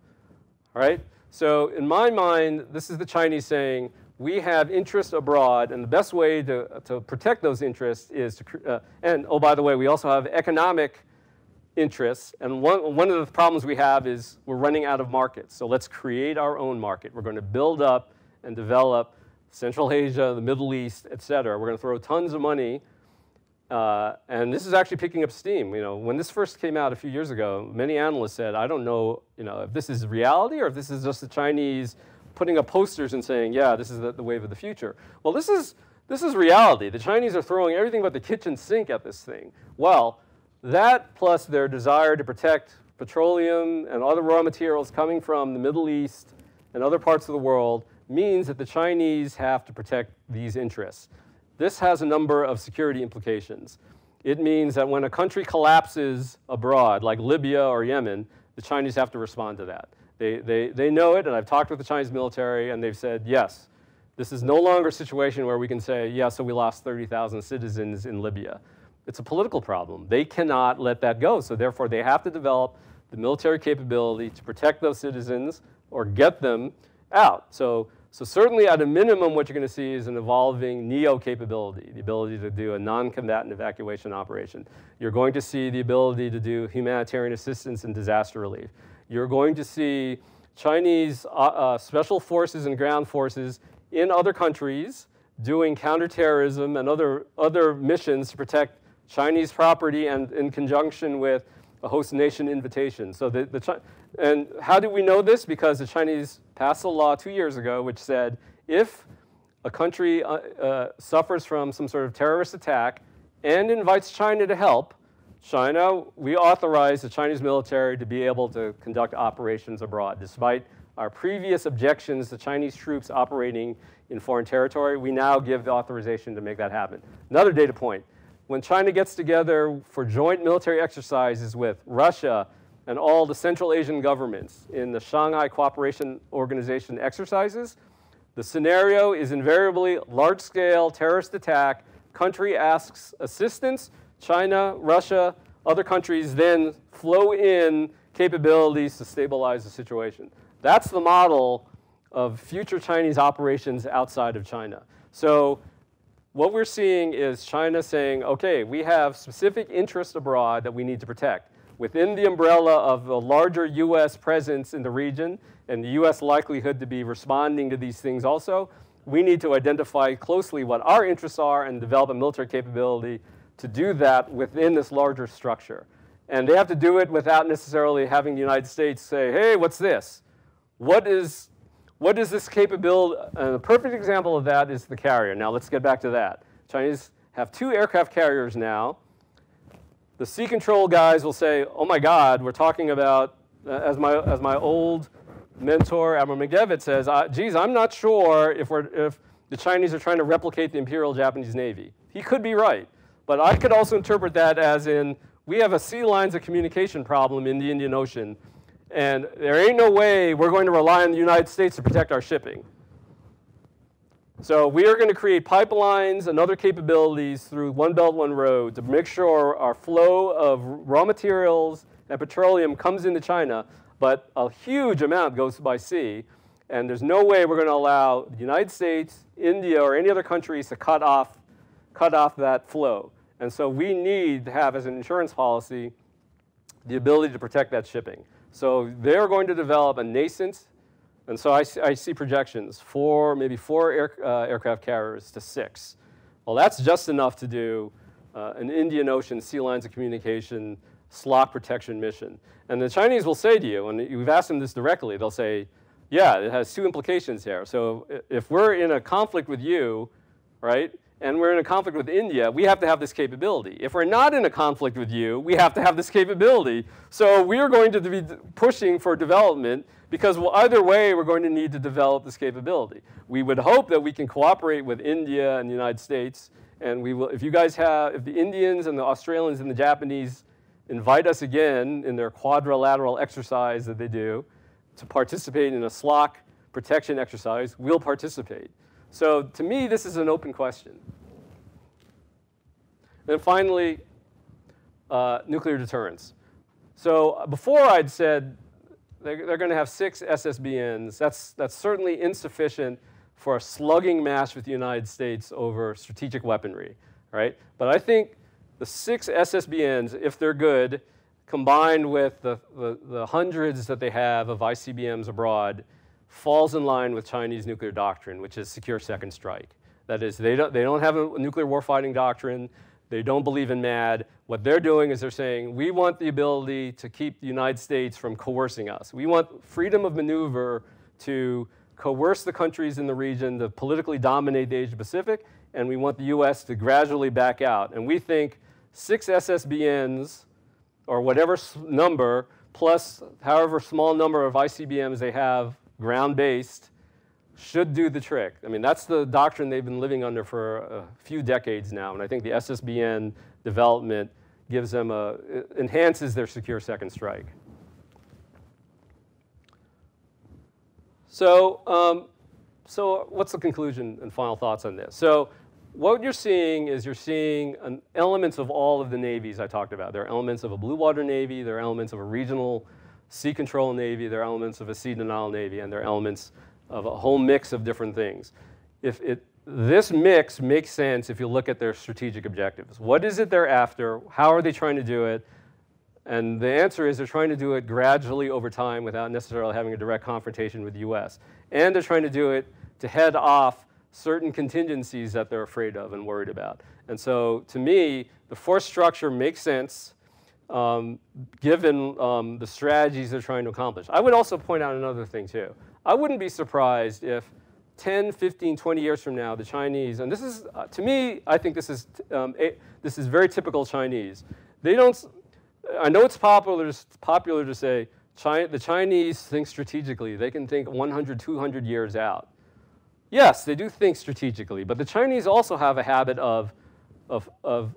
Speaker 1: All right? So in my mind, this is the Chinese saying, we have interests abroad, and the best way to, to protect those interests is to, uh, and oh, by the way, we also have economic interests, and one, one of the problems we have is we're running out of markets. So let's create our own market. We're going to build up and develop Central Asia, the Middle East, et cetera. We're going to throw tons of money uh, and this is actually picking up steam. You know, when this first came out a few years ago, many analysts said, I don't know, you know, if this is reality or if this is just the Chinese putting up posters and saying, yeah, this is the, the wave of the future. Well, this is, this is reality. The Chinese are throwing everything but the kitchen sink at this thing. Well, that plus their desire to protect petroleum and other raw materials coming from the Middle East and other parts of the world means that the Chinese have to protect these interests. This has a number of security implications. It means that when a country collapses abroad, like Libya or Yemen, the Chinese have to respond to that. They, they, they know it, and I've talked with the Chinese military, and they've said, yes, this is no longer a situation where we can say, yeah, so we lost 30,000 citizens in Libya. It's a political problem. They cannot let that go, so therefore they have to develop the military capability to protect those citizens or get them out. So so certainly at a minimum, what you're going to see is an evolving NEO capability, the ability to do a non-combatant evacuation operation. You're going to see the ability to do humanitarian assistance and disaster relief. You're going to see Chinese uh, uh, special forces and ground forces in other countries doing counterterrorism and other, other missions to protect Chinese property and in conjunction with a host nation invitation. So the, the and how do we know this? Because the Chinese passed a law two years ago which said if a country uh, uh, suffers from some sort of terrorist attack and invites China to help, China, we authorize the Chinese military to be able to conduct operations abroad. Despite our previous objections to Chinese troops operating in foreign territory, we now give the authorization to make that happen. Another data point, when China gets together for joint military exercises with Russia and all the Central Asian governments in the Shanghai Cooperation Organization exercises, the scenario is invariably large-scale terrorist attack, country asks assistance, China, Russia, other countries then flow in capabilities to stabilize the situation. That's the model of future Chinese operations outside of China. So what we're seeing is China saying, okay, we have specific interests abroad that we need to protect. Within the umbrella of a larger US presence in the region and the US likelihood to be responding to these things also, we need to identify closely what our interests are and develop a military capability to do that within this larger structure. And they have to do it without necessarily having the United States say, hey, what's this? What is what is this capability? And a perfect example of that is the carrier. Now let's get back to that. Chinese have two aircraft carriers now. The sea control guys will say, oh my God, we're talking about, as, my, as my old mentor, Admiral McDevitt says, geez, I'm not sure if, we're, if the Chinese are trying to replicate the Imperial Japanese Navy. He could be right. But I could also interpret that as in, we have a sea lines of communication problem in the Indian Ocean and there ain't no way we're going to rely on the United States to protect our shipping. So we are going to create pipelines and other capabilities through One Belt, One Road to make sure our flow of raw materials and petroleum comes into China, but a huge amount goes by sea. And there's no way we're going to allow the United States, India, or any other countries to cut off, cut off that flow. And so we need to have, as an insurance policy, the ability to protect that shipping. So they're going to develop a nascent, and so I, I see projections, four, maybe four air, uh, aircraft carriers to six. Well, that's just enough to do uh, an Indian Ocean sea lines of communication SLOC protection mission. And the Chinese will say to you, and you've asked them this directly, they'll say, yeah, it has two implications here. So if we're in a conflict with you, right, and we're in a conflict with India, we have to have this capability. If we're not in a conflict with you, we have to have this capability. So we are going to be pushing for development because well, either way, we're going to need to develop this capability. We would hope that we can cooperate with India and the United States. And we will, if you guys have, if the Indians and the Australians and the Japanese invite us again in their quadrilateral exercise that they do to participate in a SLOC protection exercise, we'll participate. So to me, this is an open question. And finally, uh, nuclear deterrence. So before I'd said they're, they're going to have six SSBNs. That's, that's certainly insufficient for a slugging match with the United States over strategic weaponry, right? But I think the six SSBNs, if they're good, combined with the, the, the hundreds that they have of ICBMs abroad, falls in line with Chinese nuclear doctrine, which is secure second strike. That is, they don't, they don't have a nuclear warfighting doctrine. They don't believe in MAD. What they're doing is they're saying, we want the ability to keep the United States from coercing us. We want freedom of maneuver to coerce the countries in the region to politically dominate the Asia Pacific, and we want the US to gradually back out. And we think six SSBNs, or whatever number, plus however small number of ICBMs they have ground based, should do the trick. I mean, that's the doctrine they've been living under for a few decades now. And I think the SSBN development gives them a, enhances their secure second strike. So, um, so what's the conclusion and final thoughts on this? So what you're seeing is you're seeing an, elements of all of the navies I talked about. There are elements of a blue water navy, there are elements of a regional sea control navy, there are elements of a sea denial navy, and there are elements of a whole mix of different things. If it, this mix makes sense if you look at their strategic objectives. What is it they're after? How are they trying to do it? And the answer is they're trying to do it gradually over time without necessarily having a direct confrontation with the US. And they're trying to do it to head off certain contingencies that they're afraid of and worried about. And so to me, the force structure makes sense um, given um, the strategies they're trying to accomplish. I would also point out another thing too. I wouldn't be surprised if 10, 15, 20 years from now, the Chinese, and this is, uh, to me, I think this is, um, a, this is very typical Chinese. They don't, I know it's popular, popular to say China, the Chinese think strategically. They can think 100, 200 years out. Yes, they do think strategically, but the Chinese also have a habit of, of, of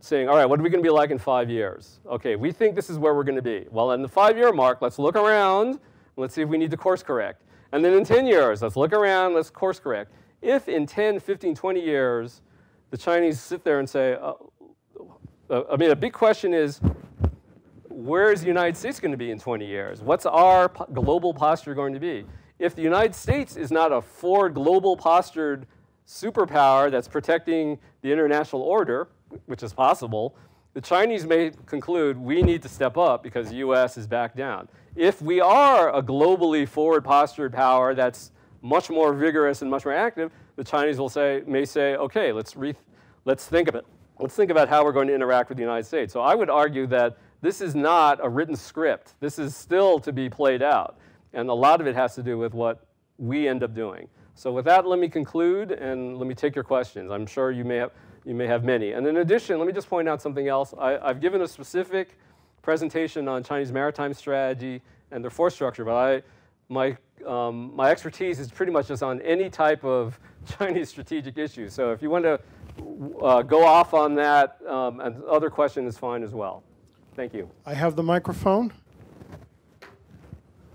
Speaker 1: saying, all right, what are we going to be like in five years? Okay, we think this is where we're going to be. Well, in the five-year mark, let's look around. Let's see if we need to course correct. And then in 10 years, let's look around, let's course correct. If in 10, 15, 20 years, the Chinese sit there and say, uh, uh, I mean, a big question is, where is the United States going to be in 20 years? What's our global posture going to be? If the United States is not a forward global postured superpower that's protecting the international order, which is possible, the Chinese may conclude we need to step up because the US is back down. If we are a globally forward postured power that's much more vigorous and much more active, the Chinese will say, may say, okay, let's, re let's think of it. Let's think about how we're going to interact with the United States. So I would argue that this is not a written script. This is still to be played out. And a lot of it has to do with what we end up doing. So with that, let me conclude and let me take your questions. I'm sure you may have, you may have many. And in addition, let me just point out something else. I, I've given a specific presentation on Chinese maritime strategy and their force structure, but I, my, um, my expertise is pretty much just on any type of Chinese strategic issue. So if you want to uh, go off on that, um, and other question is fine as well. Thank you.
Speaker 2: I have the microphone.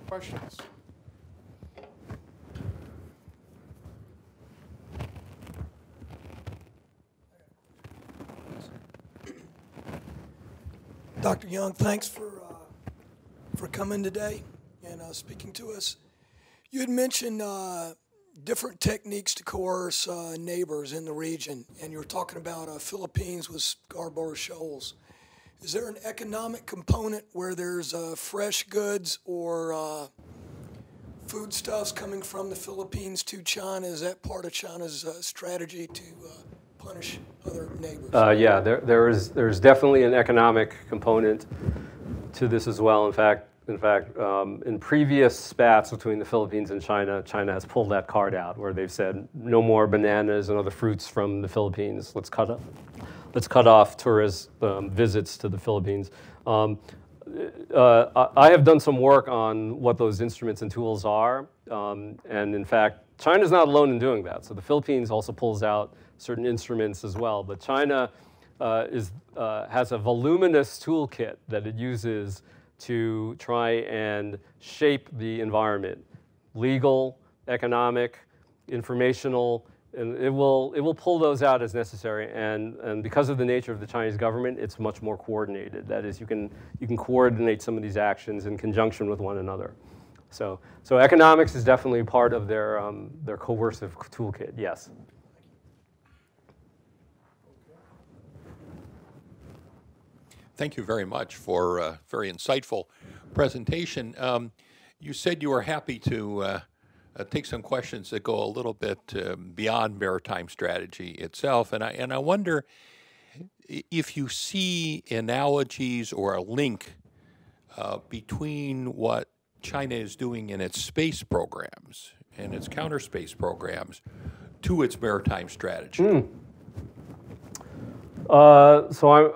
Speaker 2: Questions?
Speaker 3: Dr. Yung, thanks for uh, for coming today and uh, speaking to us. You had mentioned uh, different techniques to coerce uh, neighbors in the region, and you were talking about uh, Philippines with Scarborough Shoals. Is there an economic component where there's uh, fresh goods or foodstuffs coming from the Philippines to China? Is that part of China's strategy to punish other neighbors?
Speaker 1: Uh, yeah, there, there is, there's definitely an economic component to this as well. In fact, in fact, um, in previous spats between the Philippines and China, China has pulled that card out where they've said no more bananas and other fruits from the Philippines. Let's cut off, let's cut off tourist um, visits to the Philippines. Um, uh, I have done some work on what those instruments and tools are, um, and in fact, China is not alone in doing that. So the Philippines also pulls out certain instruments as well. But China uh, is, uh, has a voluminous toolkit that it uses to try and shape the environment, legal, economic, informational, and it will, it will pull those out as necessary. And, and because of the nature of the Chinese government, it's much more coordinated. That is, you can, you can coordinate some of these actions in conjunction with one another. So, so economics is definitely part of their, um, their coercive toolkit, yes.
Speaker 4: Thank you very much for a very insightful presentation. Um, you said you were happy to uh, uh, take some questions that go a little bit uh, beyond maritime strategy itself, and I and I wonder if you see analogies or a link uh, between what China is doing in its space programs and its counter space programs to its maritime strategy. Mm.
Speaker 1: so I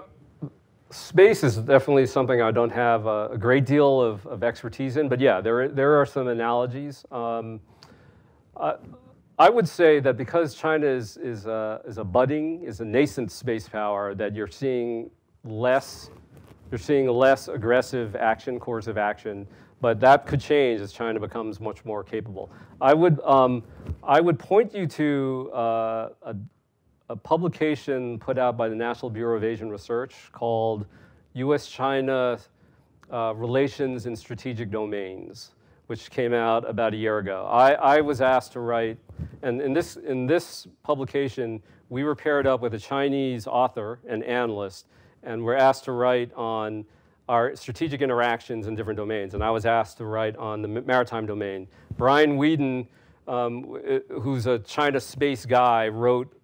Speaker 1: space is definitely something I don't have a, a great deal of, of, expertise in, but yeah, there, there are some analogies. Um, I, I would say that because China is, is, a, is a budding, is a nascent space power, that you're seeing less, you're seeing less aggressive action, course of action, but that could change as China becomes much more capable. I would, um, I would point you to uh, a, a publication put out by the National Bureau of Asian Research called U.S.-China uh, Relations in Strategic Domains which came out about a year ago. I, I was asked to write, and in this, in this publication, we were paired up with a Chinese author and analyst, and we're asked to write on our strategic interactions in different domains. And I was asked to write on the maritime domain. Brian Weeden, um, who's a China space guy, wrote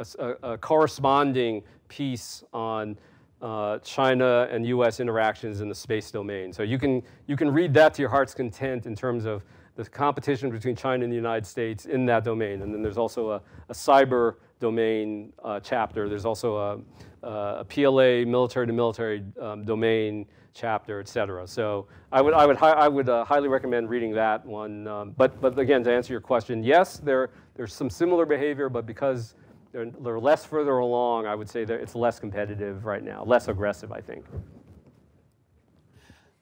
Speaker 1: a, a, a corresponding piece on uh, China and U.S. interactions in the space domain. So you can, you can read that to your heart's content in terms of the competition between China and the United States in that domain. And then there's also a, a cyber domain uh, chapter. There's also a, a PLA military to military um, domain chapter, et cetera. So I would, I would, I would uh, highly recommend reading that one. Um, but, but again, to answer your question, yes, there, there's some similar behavior, but because they're, they're less further along. I would say that it's less competitive right now, less aggressive, I think.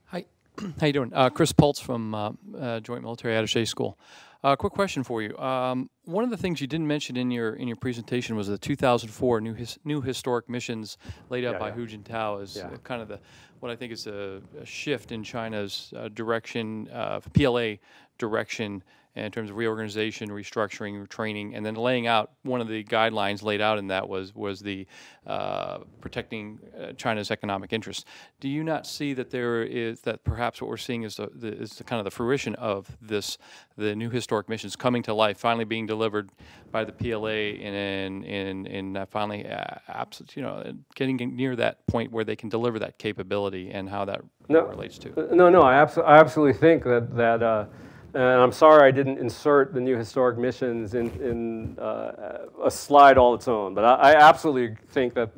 Speaker 2: Hi, how you doing? Uh, Chris Pultz from uh, uh, Joint Military Attaché School. Uh, quick question for you. Um, one of the things you didn't mention in your in your presentation was the 2004 new his, new historic missions laid out yeah, by yeah. Hu Jintao as yeah. kind of the what I think is a, a shift in China's uh, direction, uh, PLA direction in terms of reorganization, restructuring, training, and then laying out one of the guidelines laid out in that was was the uh, protecting uh, China's economic interests. Do you not see that there is that perhaps what we're seeing is the, the, is the kind of the fruition of this the new historic missions coming to life, finally being delivered by the PLA, and and and uh, finally, uh, you know, getting near that point where they can deliver that capability and how that no, relates to.
Speaker 1: No, no, I, abso- I absolutely think that that uh, and I'm sorry I didn't insert the new historic missions in, in uh, a slide all its own, but I, I, absolutely think that,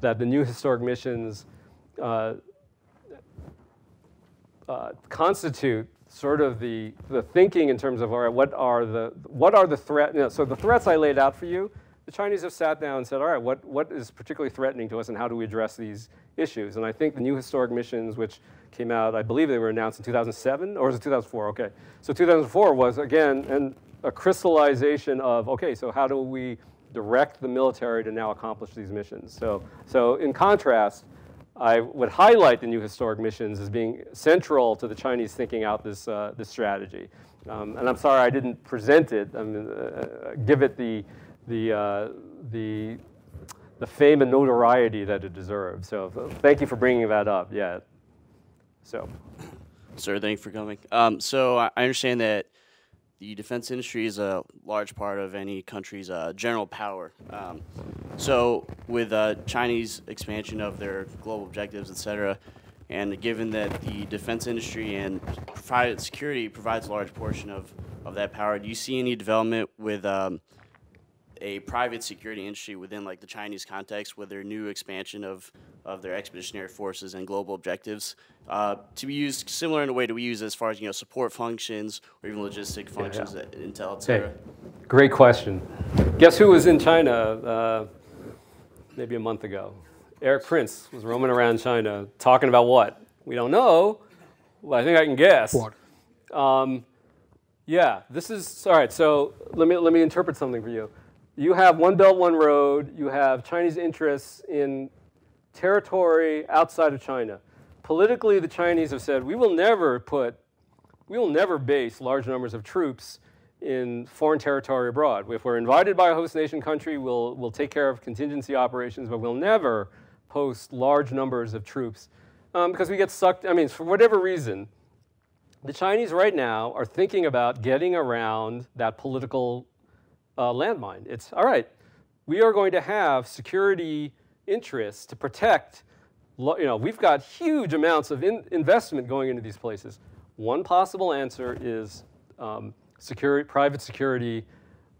Speaker 1: that the new historic missions uh, uh, constitute sort of the, the thinking in terms of all right, what are the, what are the threats? You know, so the threats I laid out for you, the Chinese have sat down and said, all right, what, what is particularly threatening to us and how do we address these issues? And I think the new historic missions, which came out, I believe they were announced in 2007, or was it 2004? Okay. So 2004 was, again, an, a crystallization of, okay, so how do we direct the military to now accomplish these missions? So, so in contrast, I would highlight the new historic missions as being central to the Chinese thinking out this, uh, this strategy. Um, and I'm sorry I didn't present it, I mean, uh, give it the, the, uh, the, the fame and notoriety that it deserves. So thank you for bringing that up. Yeah. So,
Speaker 5: sir, thank you for coming. Um, so I understand that the defense industry is a large part of any country's uh, general power. Um, so with uh, Chinese expansion of their global objectives, et cetera, and given that the defense industry and private security provides a large portion of, of that power, do you see any development with um, a private security industry within like the Chinese context with their new expansion of, of their expeditionary forces and global objectives uh, to be used similar in a way to we use as far as you know support functions or even logistic functions, yeah, yeah. intel, etc.
Speaker 1: Great question. Guess who was in China uh, maybe a month ago? Erik Prince was roaming around China talking about what? We don't know. Well, I think I can guess.
Speaker 3: What?
Speaker 1: Um, yeah, this is all right. So let me let me interpret something for you you have One Belt, One Road, you have Chinese interests in territory outside of China. Politically, the Chinese have said, we will never put, we will never base large numbers of troops in foreign territory abroad. If we're invited by a host nation country, we'll, we'll take care of contingency operations, but we'll never post large numbers of troops um, because we get sucked, I mean, for whatever reason, the Chinese right now are thinking about getting around that political uh, landmine. It's all right. We are going to have security interests to protect. You know, we've got huge amounts of in investment going into these places. One possible answer is um, security, private security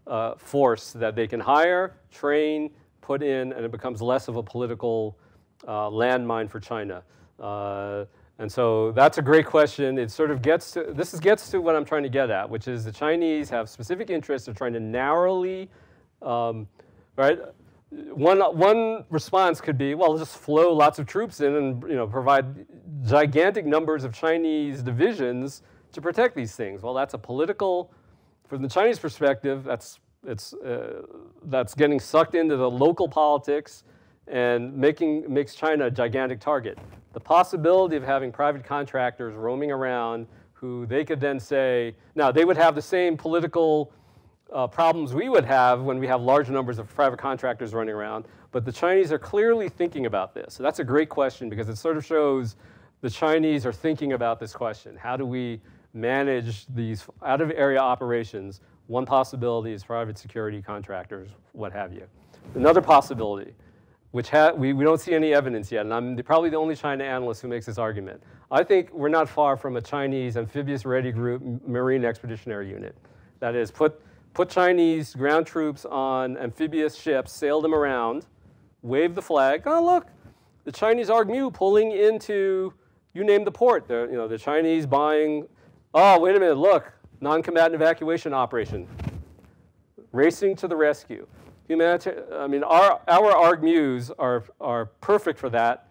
Speaker 1: uh, force that they can hire, train, put in, and it becomes less of a political uh, landmine for China? And so that's a great question. It sort of gets to, this is, gets to what I'm trying to get at, which is the Chinese have specific interests of trying to narrowly, um, right? One, one response could be, well, just flow lots of troops in and you know, provide gigantic numbers of Chinese divisions to protect these things. Well, that's a political, from the Chinese perspective, that's, it's, uh, that's getting sucked into the local politics and making, makes China a gigantic target. The possibility of having private contractors roaming around who they could then say, now they would have the same political uh, problems we would have when we have large numbers of private contractors running around, but the Chinese are clearly thinking about this. So that's a great question because it sort of shows the Chinese are thinking about this question. How do we manage these out of area operations? One possibility is private security contractors, what have you. Another possibility, which we, we don't see any evidence yet, and I'm the, probably the only China analyst who makes this argument. I think we're not far from a Chinese amphibious ready group marine expeditionary unit. That is, put, put Chinese ground troops on amphibious ships, sail them around, wave the flag. Oh, look, the Chinese ARG-MEU pulling into, you name the port. The, you know, the Chinese buying, oh, wait a minute, look, non-combatant evacuation operation. Racing to the rescue. Humanitarian, I mean, our, our ARG-MEUs are, are perfect for that.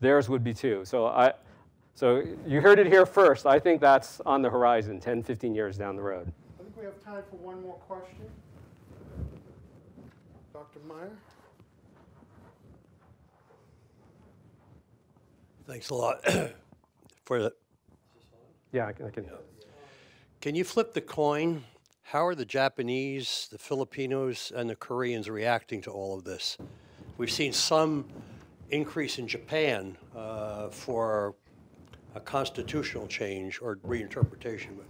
Speaker 1: Theirs would be too. So, I, so you heard it here first. I think that's on the horizon, 10, 15 years down the road.
Speaker 6: I think we have time for one more question. Dr. Meyer?
Speaker 7: Thanks a lot for the.
Speaker 1: Yeah, I can. I can.
Speaker 7: Can you flip the coin how are the Japanese, the Filipinos, and the Koreans reacting to all of this? We've seen some increase in Japan uh, for a constitutional change or reinterpretation. But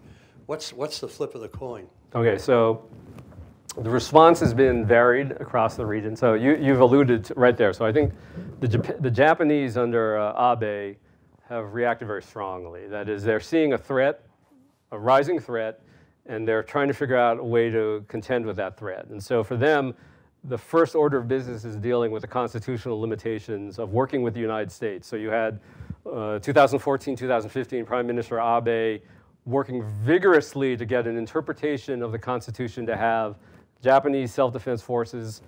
Speaker 7: what's what's the flip of the coin?
Speaker 1: Okay, so the response has been varied across the region. So you, you've alluded right there. So I think the, Jap the Japanese under uh, Abe have reacted very strongly. That is, they're seeing a threat, a rising threat, and they're trying to figure out a way to contend with that threat. And so for them, the first order of business is dealing with the constitutional limitations of working with the United States. So you had uh, 2014, 2015, Prime Minister Abe working vigorously to get an interpretation of the Constitution to have Japanese self-defense forces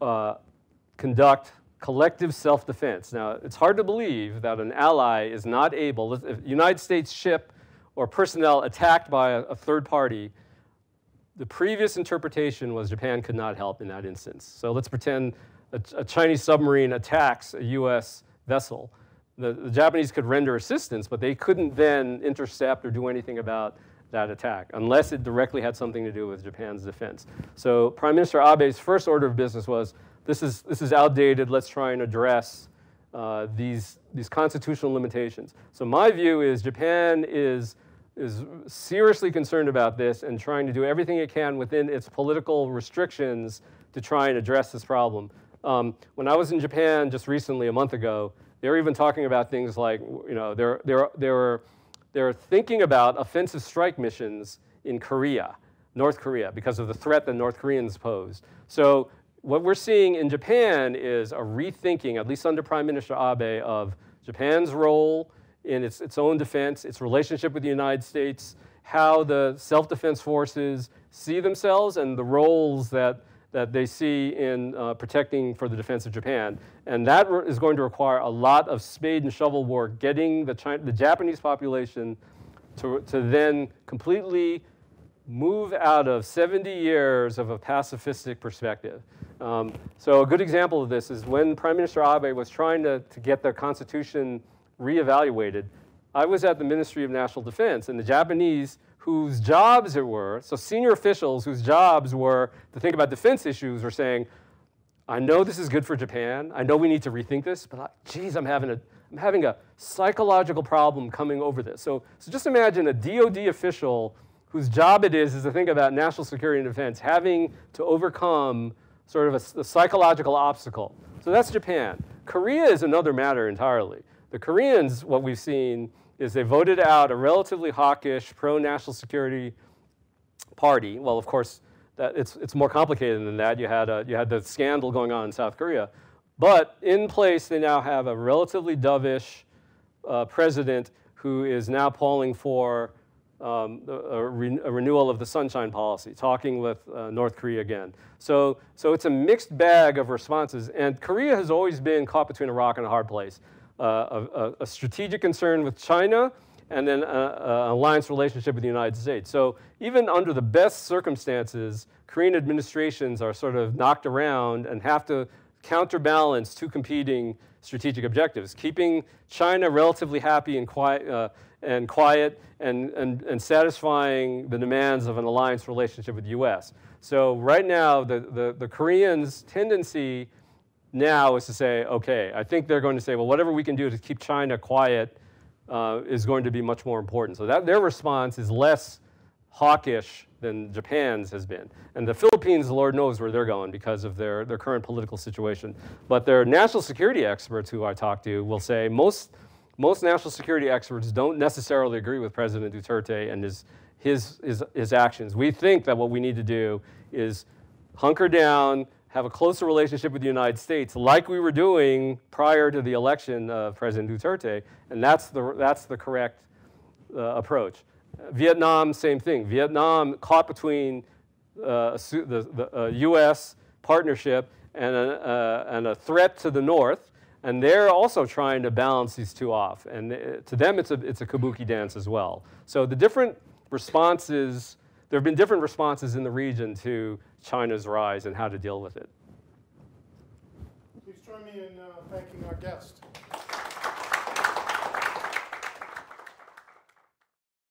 Speaker 1: uh, conduct collective self-defense. Now, it's hard to believe that an ally is not able, if United States ship or personnel attacked by a, a third party, the previous interpretation was Japan could not help in that instance. So let's pretend a, a Chinese submarine attacks a US vessel. The, the, Japanese could render assistance, but they couldn't then intercept or do anything about that attack unless it directly had something to do with Japan's defense. So Prime Minister Abe's first order of business was, this is, this is outdated, let's try and address uh, these, these constitutional limitations. So my view is Japan is, is seriously concerned about this and trying to do everything it can within its political restrictions to try and address this problem. Um, when I was in Japan just recently, a month ago, they were even talking about things like, you know, they're, they're, they're, they're thinking about offensive strike missions in Korea, North Korea, because of the threat that North Koreans pose. So what we're seeing in Japan is a rethinking, at least under Prime Minister Abe, of Japan's role in its, its own defense, its relationship with the United States, how the self-defense forces see themselves and the roles that, that they see in uh, protecting for the defense of Japan. And that is going to require a lot of spade and shovel work, getting the, China, the Japanese population to, to then completely move out of 70 years of a pacifistic perspective. Um, so a good example of this is when Prime Minister Abe was trying to, to get the Constitution reevaluated, I was at the Ministry of National Defense, and the Japanese, whose jobs it were, so senior officials whose jobs were to think about defense issues, were saying, I know this is good for Japan. I know we need to rethink this, but I, geez, I'm having a, I'm having a psychological problem coming over this. So, so just imagine a DOD official whose job it is is to think about national security and defense, having to overcome sort of a, a, psychological obstacle. So that's Japan. Korea is another matter entirely. The Koreans, what we've seen is they voted out a relatively hawkish pro-national security party. Well, of course, that it's, it's more complicated than that. You had, a, you had the scandal going on in South Korea. But in place, they now have a relatively dovish uh, president who is now calling for um, a, re- a renewal of the sunshine policy, talking with uh, North Korea again. So, so it's a mixed bag of responses. And Korea has always been caught between a rock and a hard place. Uh, a, a, a strategic concern with China and then an alliance relationship with the United States. So even under the best circumstances, Korean administrations are sort of knocked around and have to counterbalance two competing strategic objectives, keeping China relatively happy and quiet, uh, and, quiet and, and, and satisfying the demands of an alliance relationship with the US. So right now, the, the, the Koreans' tendency now is to say, okay, I think they're going to say, well, whatever we can do to keep China quiet uh, is going to be much more important. So that their response is less hawkish than Japan's has been. And the Philippines, Lord knows where they're going because of their, their current political situation. But their national security experts who I talk to will say most, most national security experts don't necessarily agree with President Duterte and his, his, his, his actions. We think that what we need to do is hunker down, have a closer relationship with the United States, like we were doing prior to the election of President Duterte, and that's the, that's the correct uh, approach. Vietnam, same thing. Vietnam caught between uh, the, the uh, U.S. partnership and a, uh, and a threat to the north, and they're also trying to balance these two off. And uh, to them, it's a, it's a kabuki dance as well. So the different responses, there have been different responses in the region to China's rise and how to deal with it.
Speaker 6: Please join me in uh, thanking our guest.